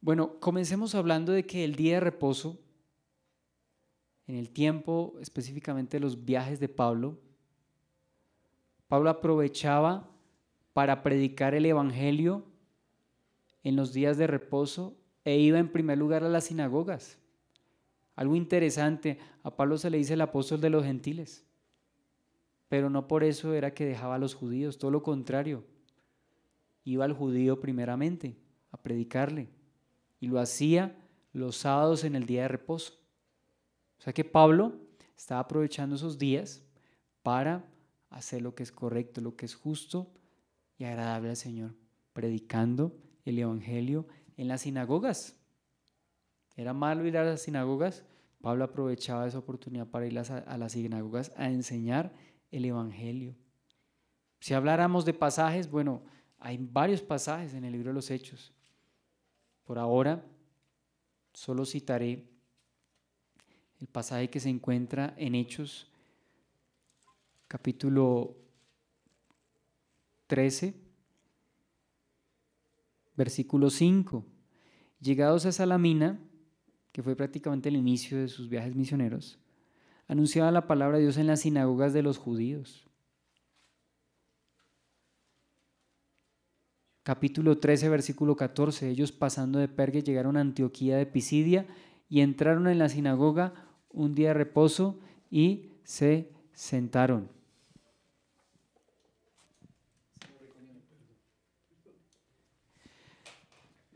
Bueno, comencemos hablando de que el día de reposo, en el tiempo específicamente de los viajes de Pablo, Pablo aprovechaba para predicar el Evangelio en los días de reposo e iba en primer lugar a las sinagogas. Algo interesante, a Pablo se le dice el apóstol de los gentiles, pero no por eso era que dejaba a los judíos, todo lo contrario. Iba al judío primeramente a predicarle y lo hacía los sábados en el día de reposo. O sea que Pablo estaba aprovechando esos días para hacer lo que es correcto, lo que es justo y agradable al Señor, predicando el Evangelio en las sinagogas. Era malo ir a las sinagogas. Pablo aprovechaba esa oportunidad para ir a las sinagogas a enseñar el Evangelio. Si habláramos de pasajes, bueno, hay varios pasajes en el libro de los Hechos. Por ahora, solo citaré el pasaje que se encuentra en Hechos, capítulo 13, versículo 5. Llegados a Salamina, que fue prácticamente el inicio de sus viajes misioneros, anunciaba la palabra de Dios en las sinagogas de los judíos. Capítulo 13, versículo 14. Ellos pasando de Pergue llegaron a Antioquía de Pisidia y entraron en la sinagoga un día de reposo y se sentaron.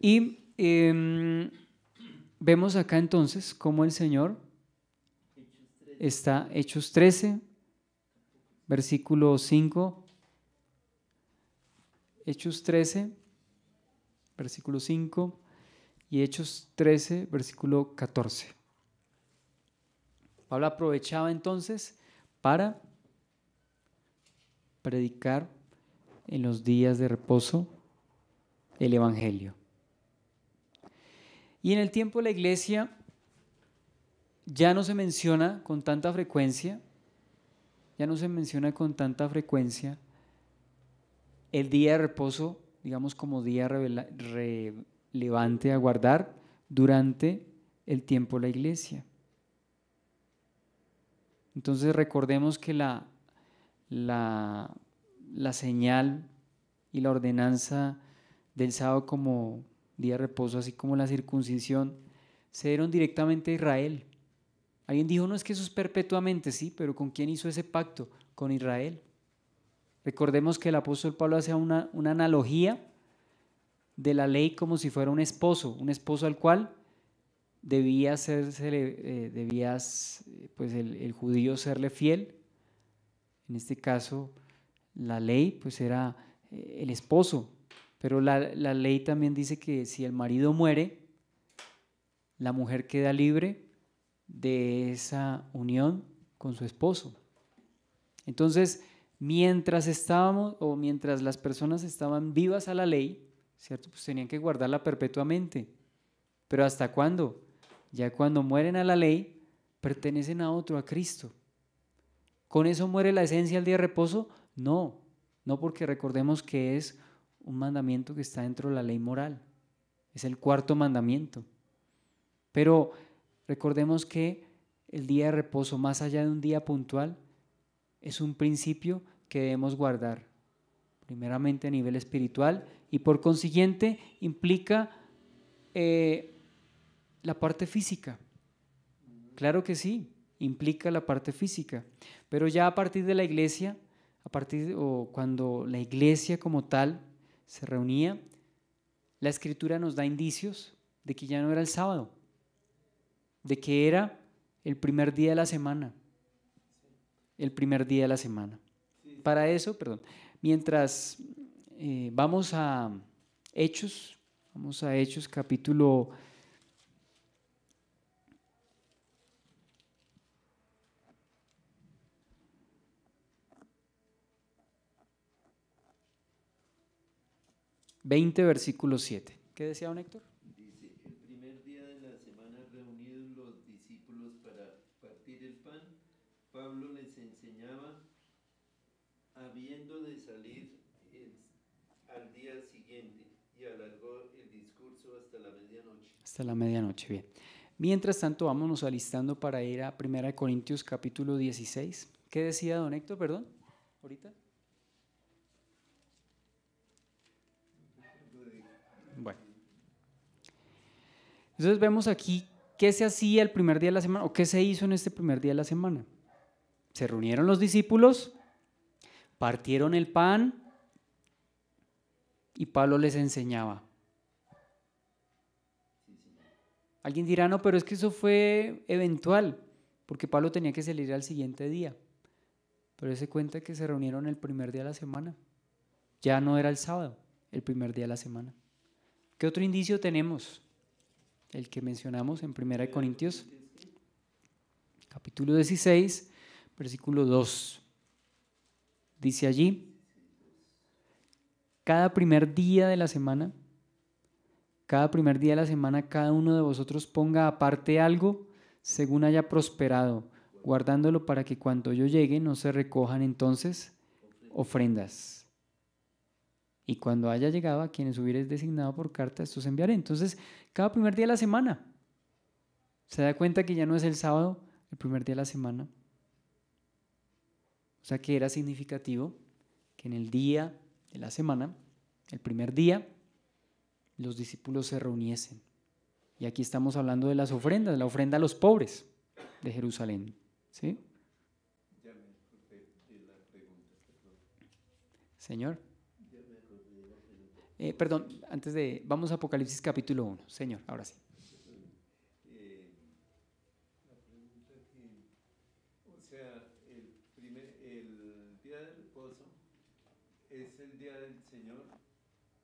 Y em, vemos acá entonces cómo el Señor está, Hechos 13, versículo 5. Hechos 13, versículo 5 y Hechos 13, versículo 14. Pablo aprovechaba entonces para predicar en los días de reposo el Evangelio. Y en el tiempo de la iglesia ya no se menciona con tanta frecuencia, ya no se menciona con tanta frecuencia el día de reposo, digamos como día relevante a guardar durante el tiempo de la iglesia. Entonces recordemos que la, la, la señal y la ordenanza del sábado como día de reposo, así como la circuncisión, se dieron directamente a Israel. Alguien dijo, no es que eso es perpetuamente, sí, pero ¿con quién hizo ese pacto? Con Israel. Recordemos que el apóstol Pablo hace una, una analogía de la ley como si fuera un esposo, un esposo al cual debía serse, eh, debías, pues el, el, judío serle fiel. En este caso, la ley pues era eh, el esposo, pero la, la ley también dice que si el marido muere, la mujer queda libre de esa unión con su esposo. Entonces, mientras estábamos o mientras las personas estaban vivas a la ley, ¿cierto? Pues tenían que guardarla perpetuamente. Pero ¿hasta cuándo? Ya cuando mueren a la ley, pertenecen a otro, a Cristo. ¿Con eso muere la esencia del día de reposo? No, no porque recordemos que es un mandamiento que está dentro de la ley moral. Es el cuarto mandamiento. Pero recordemos que el día de reposo, más allá de un día puntual, es un principio que debemos guardar, primeramente a nivel espiritual y por consiguiente implica eh, la parte física. Claro que sí, implica la parte física, pero ya a partir de la iglesia, a partir o cuando la iglesia como tal se reunía, la escritura nos da indicios de que ya no era el sábado, de que era el primer día de la semana, el primer día de la semana. Para eso, perdón, mientras eh, vamos a Hechos, vamos a Hechos capítulo Veinte, versículo 7. ¿Qué decía don Héctor? Dice, el primer día de la semana reunidos los discípulos para partir el pan, Pablo les enseñaba, habiendo de salir el- al día siguiente, y alargó el discurso hasta la medianoche. Hasta la medianoche, bien. Mientras tanto, vámonos alistando para ir a 1 Corintios capítulo 16. ¿Qué decía don Héctor, perdón? ¿Ahorita? Entonces vemos aquí qué se hacía el primer día de la semana o qué se hizo en este primer día de la semana. Se reunieron los discípulos, partieron el pan y Pablo les enseñaba. Alguien dirá, no, pero es que eso fue eventual, porque Pablo tenía que salir al siguiente día. Pero se cuenta que se reunieron el primer día de la semana. Ya no era el sábado, el primer día de la semana. ¿Qué otro indicio tenemos? El que mencionamos en 1 Corintios, capítulo 16, versículo 2. Dice allí, cada primer día de la semana, cada primer día de la semana, cada uno de vosotros ponga aparte algo según haya prosperado, guardándolo para que cuando yo llegue no se recojan entonces ofrendas. Y cuando haya llegado a quienes hubieres designado por carta, estos enviaré. Entonces, cada primer día de la semana. ¿Se da cuenta que ya no es el sábado, el primer día de la semana? O sea que era significativo que en el día de la semana, el primer día, los discípulos se reuniesen. Y aquí estamos hablando de las ofrendas, la ofrenda a los pobres de Jerusalén. ¿Sí? Señor. Ya me acordé de la pregunta. Eh, perdón, antes de... Vamos a Apocalipsis capítulo 1. Señor, ahora sí. Eh, la pregunta que, o sea, el, primer, el día de reposo es el día del Señor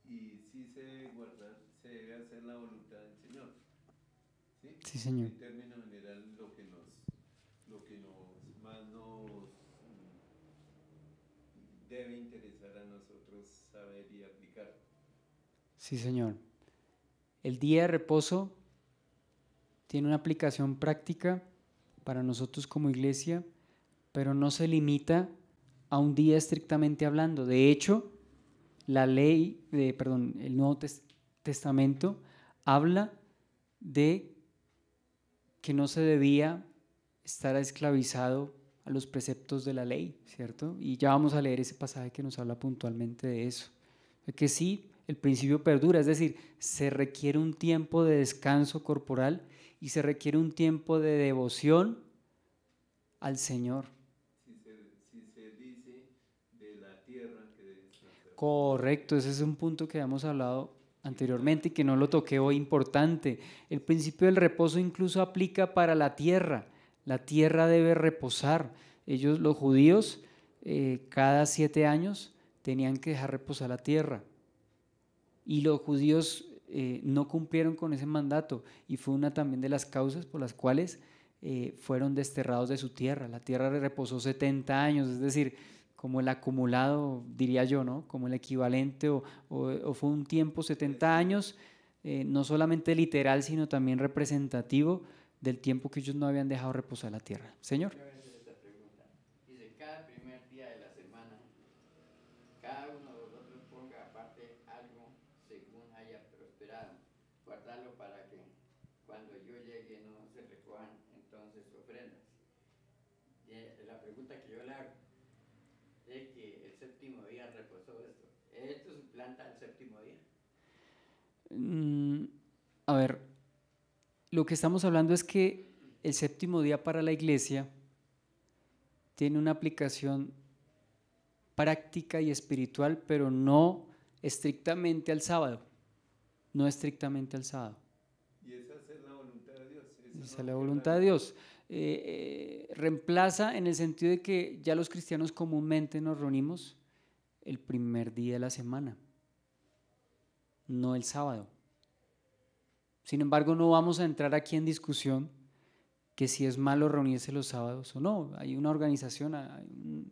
y sí se debe guardar, se debe hacer la voluntad del Señor. ¿Sí? Sí, señor. En términos general, lo que nos, lo que nos más nos debe interesar a nosotros saber y aplicar. Sí, Señor. El día de reposo tiene una aplicación práctica para nosotros como iglesia, pero no se limita a un día estrictamente hablando. De hecho, la ley, de, perdón, el Nuevo Testamento habla de que no se debía estar esclavizado a los preceptos de la ley, ¿cierto? Y ya vamos a leer ese pasaje que nos habla puntualmente de eso. De que sí, el principio perdura, es decir, se requiere un tiempo de descanso corporal y se requiere un tiempo de devoción al Señor. Correcto, ese es un punto que hemos hablado anteriormente y que no lo toqué hoy importante. El principio del reposo incluso aplica para la tierra. La tierra debe reposar. Ellos, los judíos, eh, cada siete años tenían que dejar reposar la tierra. Y los judíos eh, no cumplieron con ese mandato y fue una también de las causas por las cuales eh, fueron desterrados de su tierra. La tierra reposó 70 años, es decir, como el acumulado, diría yo, ¿no? Como el equivalente, o, o, fue un tiempo, 70 años, eh, no solamente literal, sino también representativo del tiempo que ellos no habían dejado reposar la tierra. Señor. Dice, cada primer día de la semana, cada uno de vosotros ponga aparte algo según haya prosperado, guardarlo para que cuando yo llegue no se recojan entonces ofrendas. Y la pregunta que yo le hago es que el séptimo día reposó esto. ¿Esto suplanta el séptimo día? Mm, a ver, lo que estamos hablando es que el séptimo día para la iglesia tiene una aplicación práctica y espiritual, pero no estrictamente al sábado. No estrictamente al sábado. Y esa es la voluntad de Dios. Esa es la voluntad de Dios. Eh, eh, reemplaza en el sentido de que ya los cristianos comúnmente nos reunimos el primer día de la semana, no el sábado. Sin embargo, no vamos a entrar aquí en discusión que si es malo reunirse los sábados o no. Hay una organización,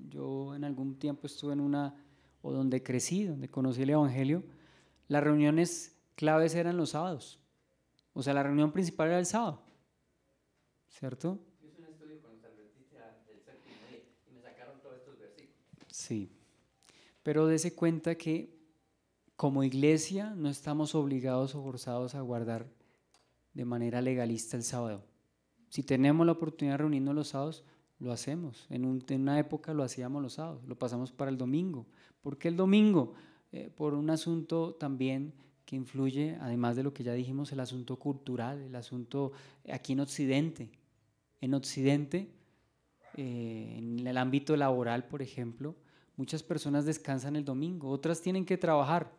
yo en algún tiempo estuve en una, o donde crecí, donde conocí el Evangelio, las reuniones claves eran los sábados. O sea, la reunión principal era el sábado. ¿Cierto? Sí. Pero dése cuenta que como iglesia no estamos obligados o forzados a guardar de manera legalista el sábado. Si tenemos la oportunidad de reunirnos los sábados, lo hacemos. En, una época lo hacíamos los sábados, lo pasamos para el domingo. ¿Por qué el domingo? Eh, por un asunto también que influye, además de lo que ya dijimos, el asunto cultural, el asunto aquí en Occidente. En Occidente, eh, en el ámbito laboral, por ejemplo, muchas personas descansan el domingo, otras tienen que trabajar,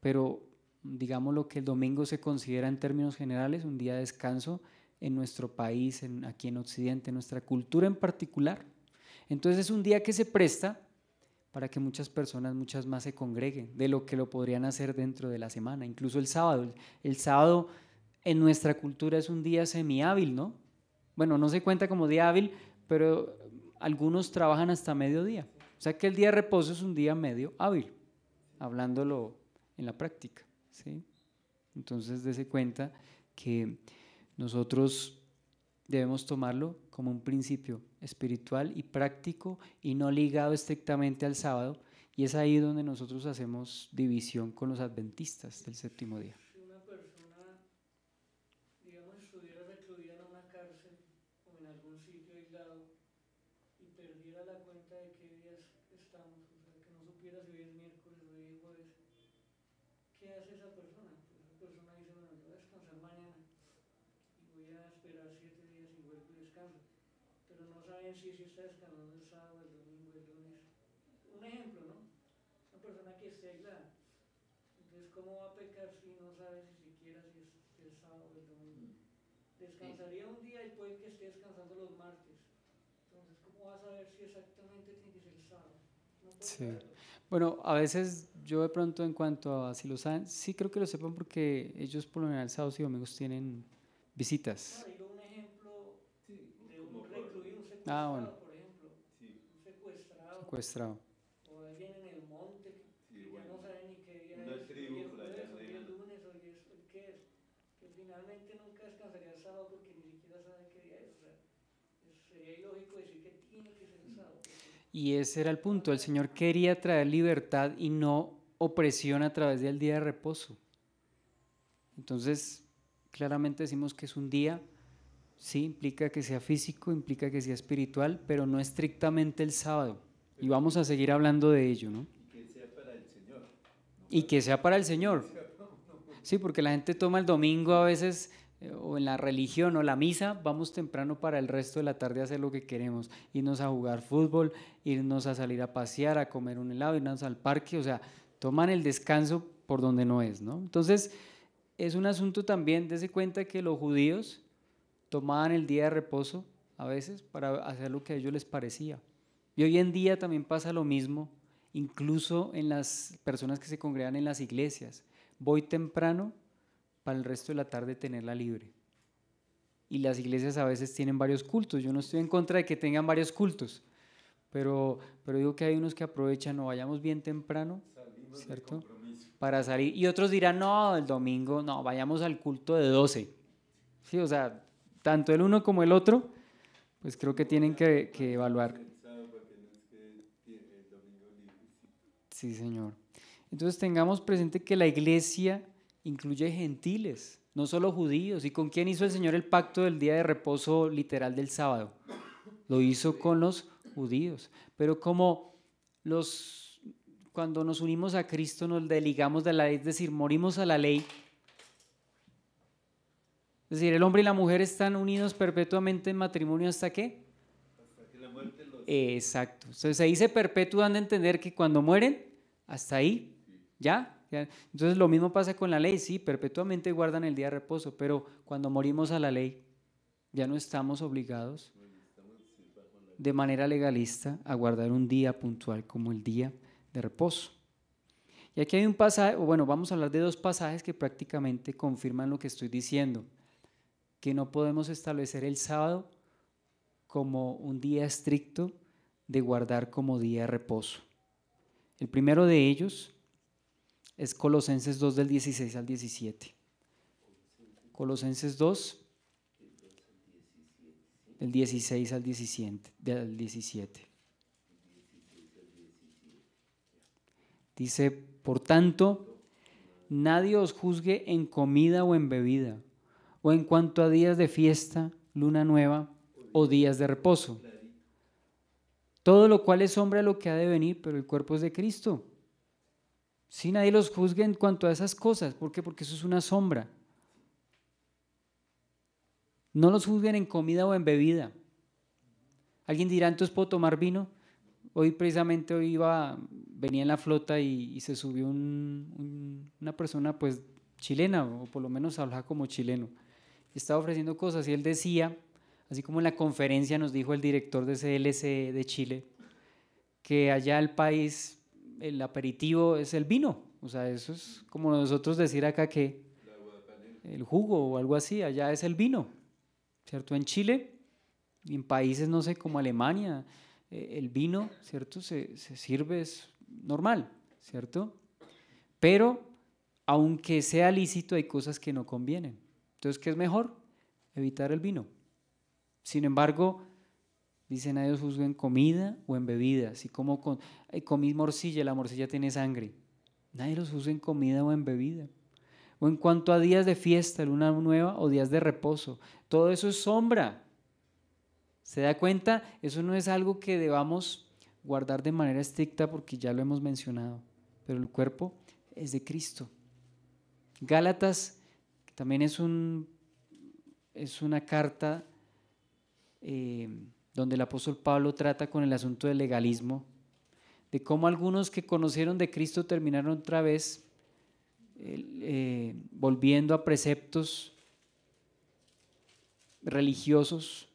pero digamos lo que el domingo se considera en términos generales un día de descanso en nuestro país, en, aquí en Occidente, en nuestra cultura en particular. Entonces es un día que se presta para que muchas personas, muchas más se congreguen de lo que lo podrían hacer dentro de la semana, incluso el sábado. El sábado en nuestra cultura es un día semihábil, ¿no? Bueno, no se cuenta como día hábil, pero algunos trabajan hasta mediodía. O sea que el día de reposo es un día medio hábil, hablándolo en la práctica. ¿sí? Entonces, dése cuenta que nosotros debemos tomarlo como un principio espiritual y práctico y no ligado estrictamente al sábado. Y es ahí donde nosotros hacemos división con los adventistas del séptimo día. Si una persona, digamos, estuviera recluida en una cárcel o en algún sitio aislado y perdiera la cuenta de qué días estamos, o sea, que no supiera si hoy es miércoles o hoy es jueves, ¿qué hace esa persona? Pues esa persona dice, bueno, yo voy a descansar mañana y voy a esperar siete días y descanso. Pero no saben si, si está descansando el sábado, el domingo, el lunes. Un ejemplo, ¿no? Una persona que esté aislada. Entonces, ¿cómo va a pecar si no sabe si siquiera si es, si es sábado o el domingo? Descansaría un día y puede que esté descansando los martes. Entonces, ¿cómo va a saber si exactamente tiene que ser el sábado? No Sí. saberlo. Bueno, a veces yo de pronto en cuanto a si lo saben, sí creo que lo sepan porque ellos por lo general sábados y domingos tienen visitas. No, Ah, bueno. Por ejemplo, sí. un secuestrado. Secuestrado. O alguien en el monte que, sí, bueno. ya no sabe ni qué día no es. Tribu, hoy es jueves, hoy es lunes, hoy es qué es. Que finalmente nunca descansaría el sábado porque ni siquiera sabe qué día es. O sea, sería ilógico decir que tiene que ser el sábado. Y ese era el punto. El Señor quería traer libertad y no opresión a través del día de reposo. Entonces, claramente decimos que es un día sí, implica que sea físico, implica que sea espiritual, pero no estrictamente el sábado. Y vamos a seguir hablando de ello, ¿no? Y que sea para el Señor. Y que sea para el Señor. Sí, porque la gente toma el domingo a veces eh, o en la religión o la misa, vamos temprano para el resto de la tarde a hacer lo que queremos, irnos a jugar fútbol, irnos a salir a pasear, a comer un helado, irnos al parque, o sea, toman el descanso por donde no es, ¿no? Entonces, es un asunto también, dése cuenta que los judíos tomaban el día de reposo a veces para hacer lo que a ellos les parecía. Y hoy en día también pasa lo mismo, incluso en las personas que se congregan en las iglesias. Voy temprano para el resto de la tarde tenerla libre. Y las iglesias a veces tienen varios cultos. Yo no estoy en contra de que tengan varios cultos, pero, pero digo que hay unos que aprovechan, no vayamos bien temprano, ¿cierto? Para salir. Y otros dirán, no, el domingo, no, vayamos al culto de 12. Sí, o sea, tanto el uno como el otro, pues creo que tienen que, evaluar. Sí, Señor. Entonces tengamos presente que la iglesia incluye gentiles, no solo judíos. ¿Y con quién hizo el Señor el pacto del día de reposo literal del sábado? Lo hizo con los judíos. Pero como los, cuando nos unimos a Cristo nos desligamos de la ley, es decir, morimos a la ley. Es decir, el hombre y la mujer están unidos perpetuamente en matrimonio hasta qué? Hasta que la muerte los... Exacto. Entonces se dice perpetuo, dan a entender que cuando mueren, hasta ahí, ¿ya? Entonces lo mismo pasa con la ley, sí, perpetuamente guardan el día de reposo, pero cuando morimos a la ley, ya no estamos obligados de manera legalista a guardar un día puntual como el día de reposo. Y aquí hay un pasaje, bueno, vamos a hablar de dos pasajes que prácticamente confirman lo que estoy diciendo, que no podemos establecer el sábado como un día estricto de guardar como día de reposo. El primero de ellos es Colosenses 2 del 16 al 17. Colosenses 2 del 16 al 17. Del 17. Dice, por tanto, nadie os juzgue en comida o en bebida, o en cuanto a días de fiesta, luna nueva o días de reposo. Todo lo cual es sombra lo que ha de venir, pero el cuerpo es de Cristo. Si nadie los juzgue en cuanto a esas cosas. ¿Por qué? Porque eso es una sombra. No los juzguen en comida o en bebida. Alguien dirá, entonces puedo tomar vino. Hoy precisamente iba, venía en la flota y, se subió una persona pues chilena, o por lo menos hablaba como chileno. Estaba ofreciendo cosas y él decía, así como en la conferencia nos dijo el director de CLC de Chile, que allá el país el aperitivo es el vino. O sea, eso es como nosotros decir acá que el jugo o algo así, allá es el vino. ¿Cierto? En Chile y en países, no sé, como Alemania, eh, el vino, ¿cierto? Se, se sirve, es normal, ¿cierto? Pero aunque sea lícito, hay cosas que no convienen. Entonces, ¿qué es mejor? Evitar el vino. Sin embargo, Dice, nadie os juzgue en comida o en bebida. Si como con, comí morcilla, la morcilla tiene sangre. Nadie los juzgue en comida o en bebida. O en cuanto a días de fiesta, luna nueva o días de reposo. Todo eso es sombra. ¿Se da cuenta? Eso no es algo que debamos guardar de manera estricta porque ya lo hemos mencionado. Pero el cuerpo es de Cristo. Gálatas también es, un, es una carta eh, donde el apóstol Pablo trata con el asunto del legalismo, de cómo algunos que conocieron de Cristo terminaron otra vez eh, volviendo a preceptos religiosos.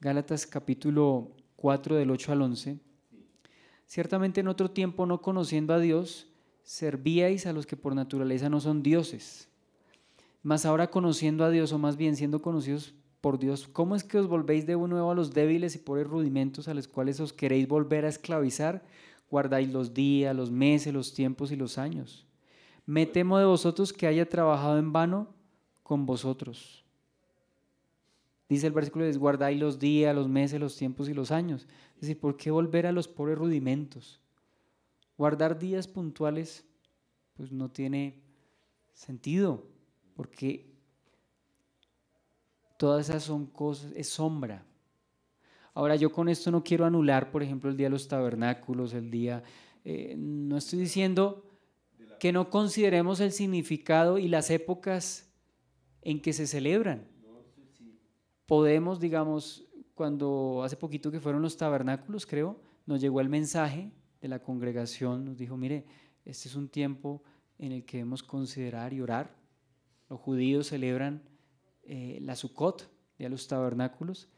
Gálatas capítulo 4 del 8 al 11. Ciertamente en otro tiempo no conociendo a Dios, servíais a los que por naturaleza no son dioses. Mas ahora conociendo a Dios, o más bien siendo conocidos por Dios, ¿cómo es que os volvéis de nuevo a los débiles y pobres rudimentos a los cuales os queréis volver a esclavizar? Guardáis los días, los meses, los tiempos y los años. Me temo de vosotros que haya trabajado en vano con vosotros. Dice el versículo, guardáis los días, los meses, los tiempos y los años. Es decir, ¿por qué volver a los pobres rudimentos? Guardar días puntuales, pues no tiene sentido, porque todas esas son cosas, es sombra. Ahora yo con esto no quiero anular, por ejemplo, el día de los tabernáculos, el día, eh, no estoy diciendo que no consideremos el significado y las épocas en que se celebran. Podemos, digamos, cuando hace poquito que fueron los tabernáculos, creo, nos llegó el mensaje de la congregación, nos dijo, mire, este es un tiempo en el que debemos considerar y orar. Los judíos celebran eh, la Sukkot, de los tabernáculos.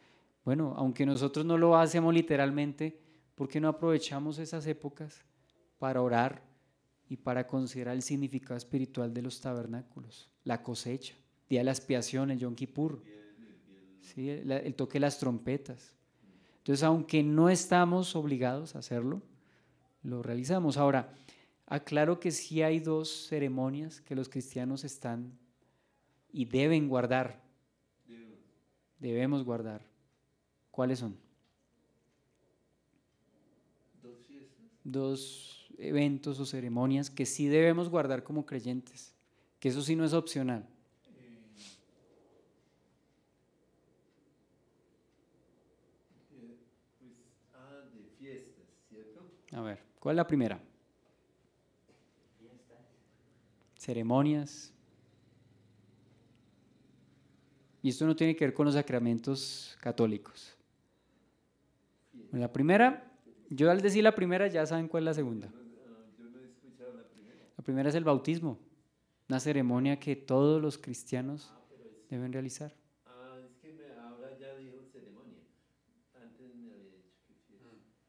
Bueno, aunque nosotros no lo hacemos literalmente, ¿por qué no aprovechamos esas épocas para orar y para considerar el significado espiritual de los tabernáculos? La cosecha, día de la expiación, el Yom Kippur, ¿sí? el, el toque de las trompetas. Entonces, aunque no estamos obligados a hacerlo, lo realizamos. Ahora, aclaro que sí hay dos ceremonias que los cristianos están y deben guardar. Debemos guardar. ¿Cuáles son? Dos. Dos eventos o ceremonias que sí debemos guardar como creyentes, que eso sí no es opcional. A ver, ¿cuál es la primera? Ceremonias. Y esto no tiene que ver con los sacramentos católicos. La primera, yo al decir la primera ya saben cuál es la segunda. Yo no he escuchado la primera. La primera es el bautismo, una ceremonia que todos los cristianos deben realizar.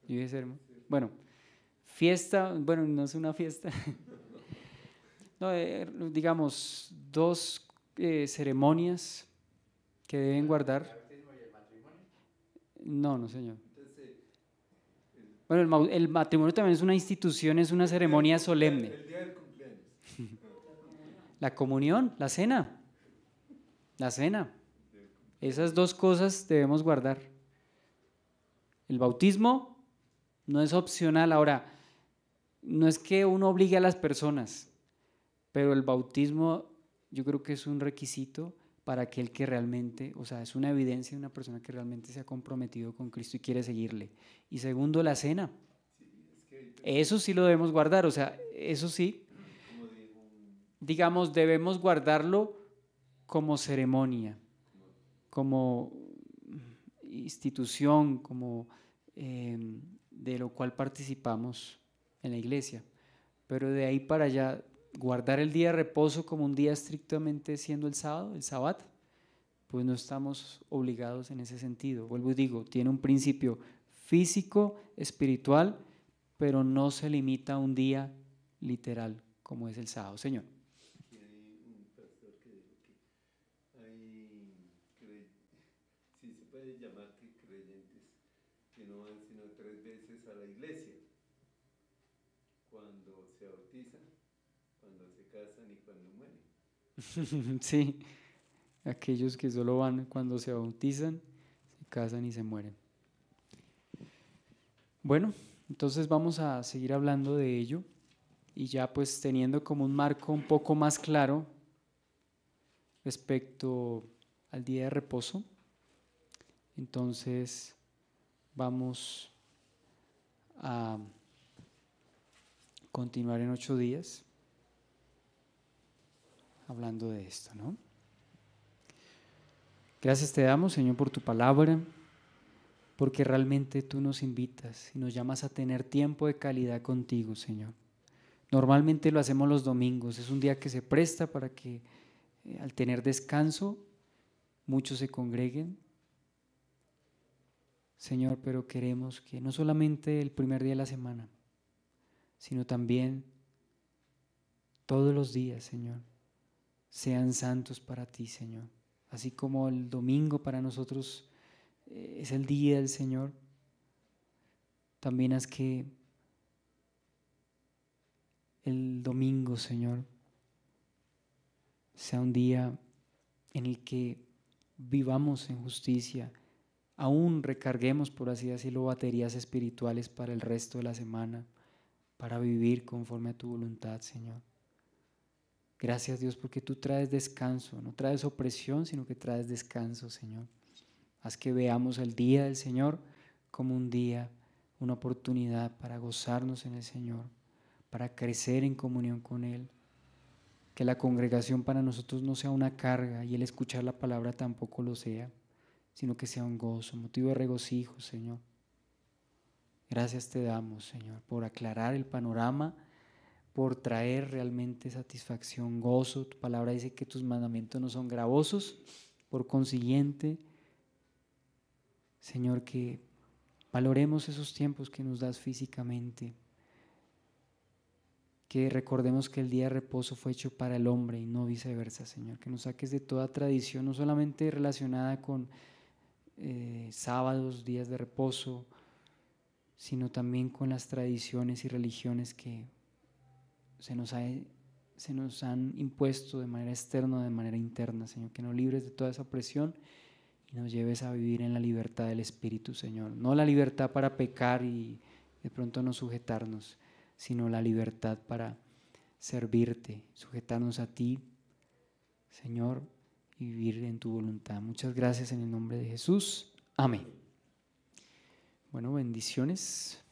Yo dije Bueno, fiesta, bueno, no es una fiesta. No, eh, digamos, dos eh, ceremonias que deben guardar. No, no, señor. Bueno, el matrimonio también es una institución, es una ceremonia solemne. el día del cumpleaños. La comunión, la cena. La cena. Esas dos cosas debemos guardar. El bautismo no es opcional. Ahora, no es que uno obligue a las personas, pero el bautismo yo creo que es un requisito para aquel que realmente, o sea, es una evidencia de una persona que realmente se ha comprometido con Cristo y quiere seguirle. Y segundo, la cena. Eso sí lo debemos guardar, o sea, eso sí, digamos, debemos guardarlo como ceremonia, como institución, como eh, de lo cual participamos en la iglesia. Pero de ahí para allá, guardar el día de reposo como un día estrictamente siendo el sábado, el sabbat, pues no estamos obligados en ese sentido. Vuelvo y digo, tiene un principio físico, espiritual, pero no se limita a un día literal como es el sábado, Señor. Y hay un pastor que dijo que hay, cre- si se puede llamar que creyentes, que no van sino tres veces a la iglesia, cuando se bautizan, cuando se casan y cuando mueren. sí, aquellos que solo van cuando se bautizan, se casan y se mueren. Bueno, entonces vamos a seguir hablando de ello y ya pues teniendo como un marco un poco más claro respecto al día de reposo. Entonces vamos a continuar en ocho días hablando de esto, ¿no? Gracias te damos, Señor, por tu palabra, porque realmente tú nos invitas y nos llamas a tener tiempo de calidad contigo, Señor. Normalmente lo hacemos los domingos, es un día que se presta para que eh, al tener descanso muchos se congreguen. Señor, pero queremos que no solamente el primer día de la semana, sino también todos los días, Señor, sean santos para ti, Señor. Así como el domingo para nosotros eh, es el día del Señor, también haz que el domingo, Señor, sea un día en el que vivamos en justicia, aún recarguemos, por así decirlo, baterías espirituales para el resto de la semana, para vivir conforme a tu voluntad, Señor. Gracias Dios porque tú traes descanso, no traes opresión, sino que traes descanso, Señor. Haz que veamos el día del Señor como un día, una oportunidad para gozarnos en el Señor, para crecer en comunión con Él. Que la congregación para nosotros no sea una carga y el escuchar la palabra tampoco lo sea, sino que sea un gozo, motivo de regocijo, Señor. Gracias te damos, Señor, por aclarar el panorama por traer realmente satisfacción, gozo. Tu palabra dice que tus mandamientos no son gravosos. Por consiguiente, Señor, que valoremos esos tiempos que nos das físicamente. Que recordemos que el día de reposo fue hecho para el hombre y no viceversa, Señor. Que nos saques de toda tradición, no solamente relacionada con eh, sábados, días de reposo, sino también con las tradiciones y religiones que se nos, se nos han impuesto de manera externa de manera interna, Señor, que nos libres de toda esa opresión y nos lleves a vivir en la libertad del Espíritu, Señor. No la libertad para pecar y de pronto no sujetarnos, sino la libertad para servirte, sujetarnos a ti, Señor, y vivir en tu voluntad. Muchas gracias en el nombre de Jesús. Amén. Bueno, bendiciones.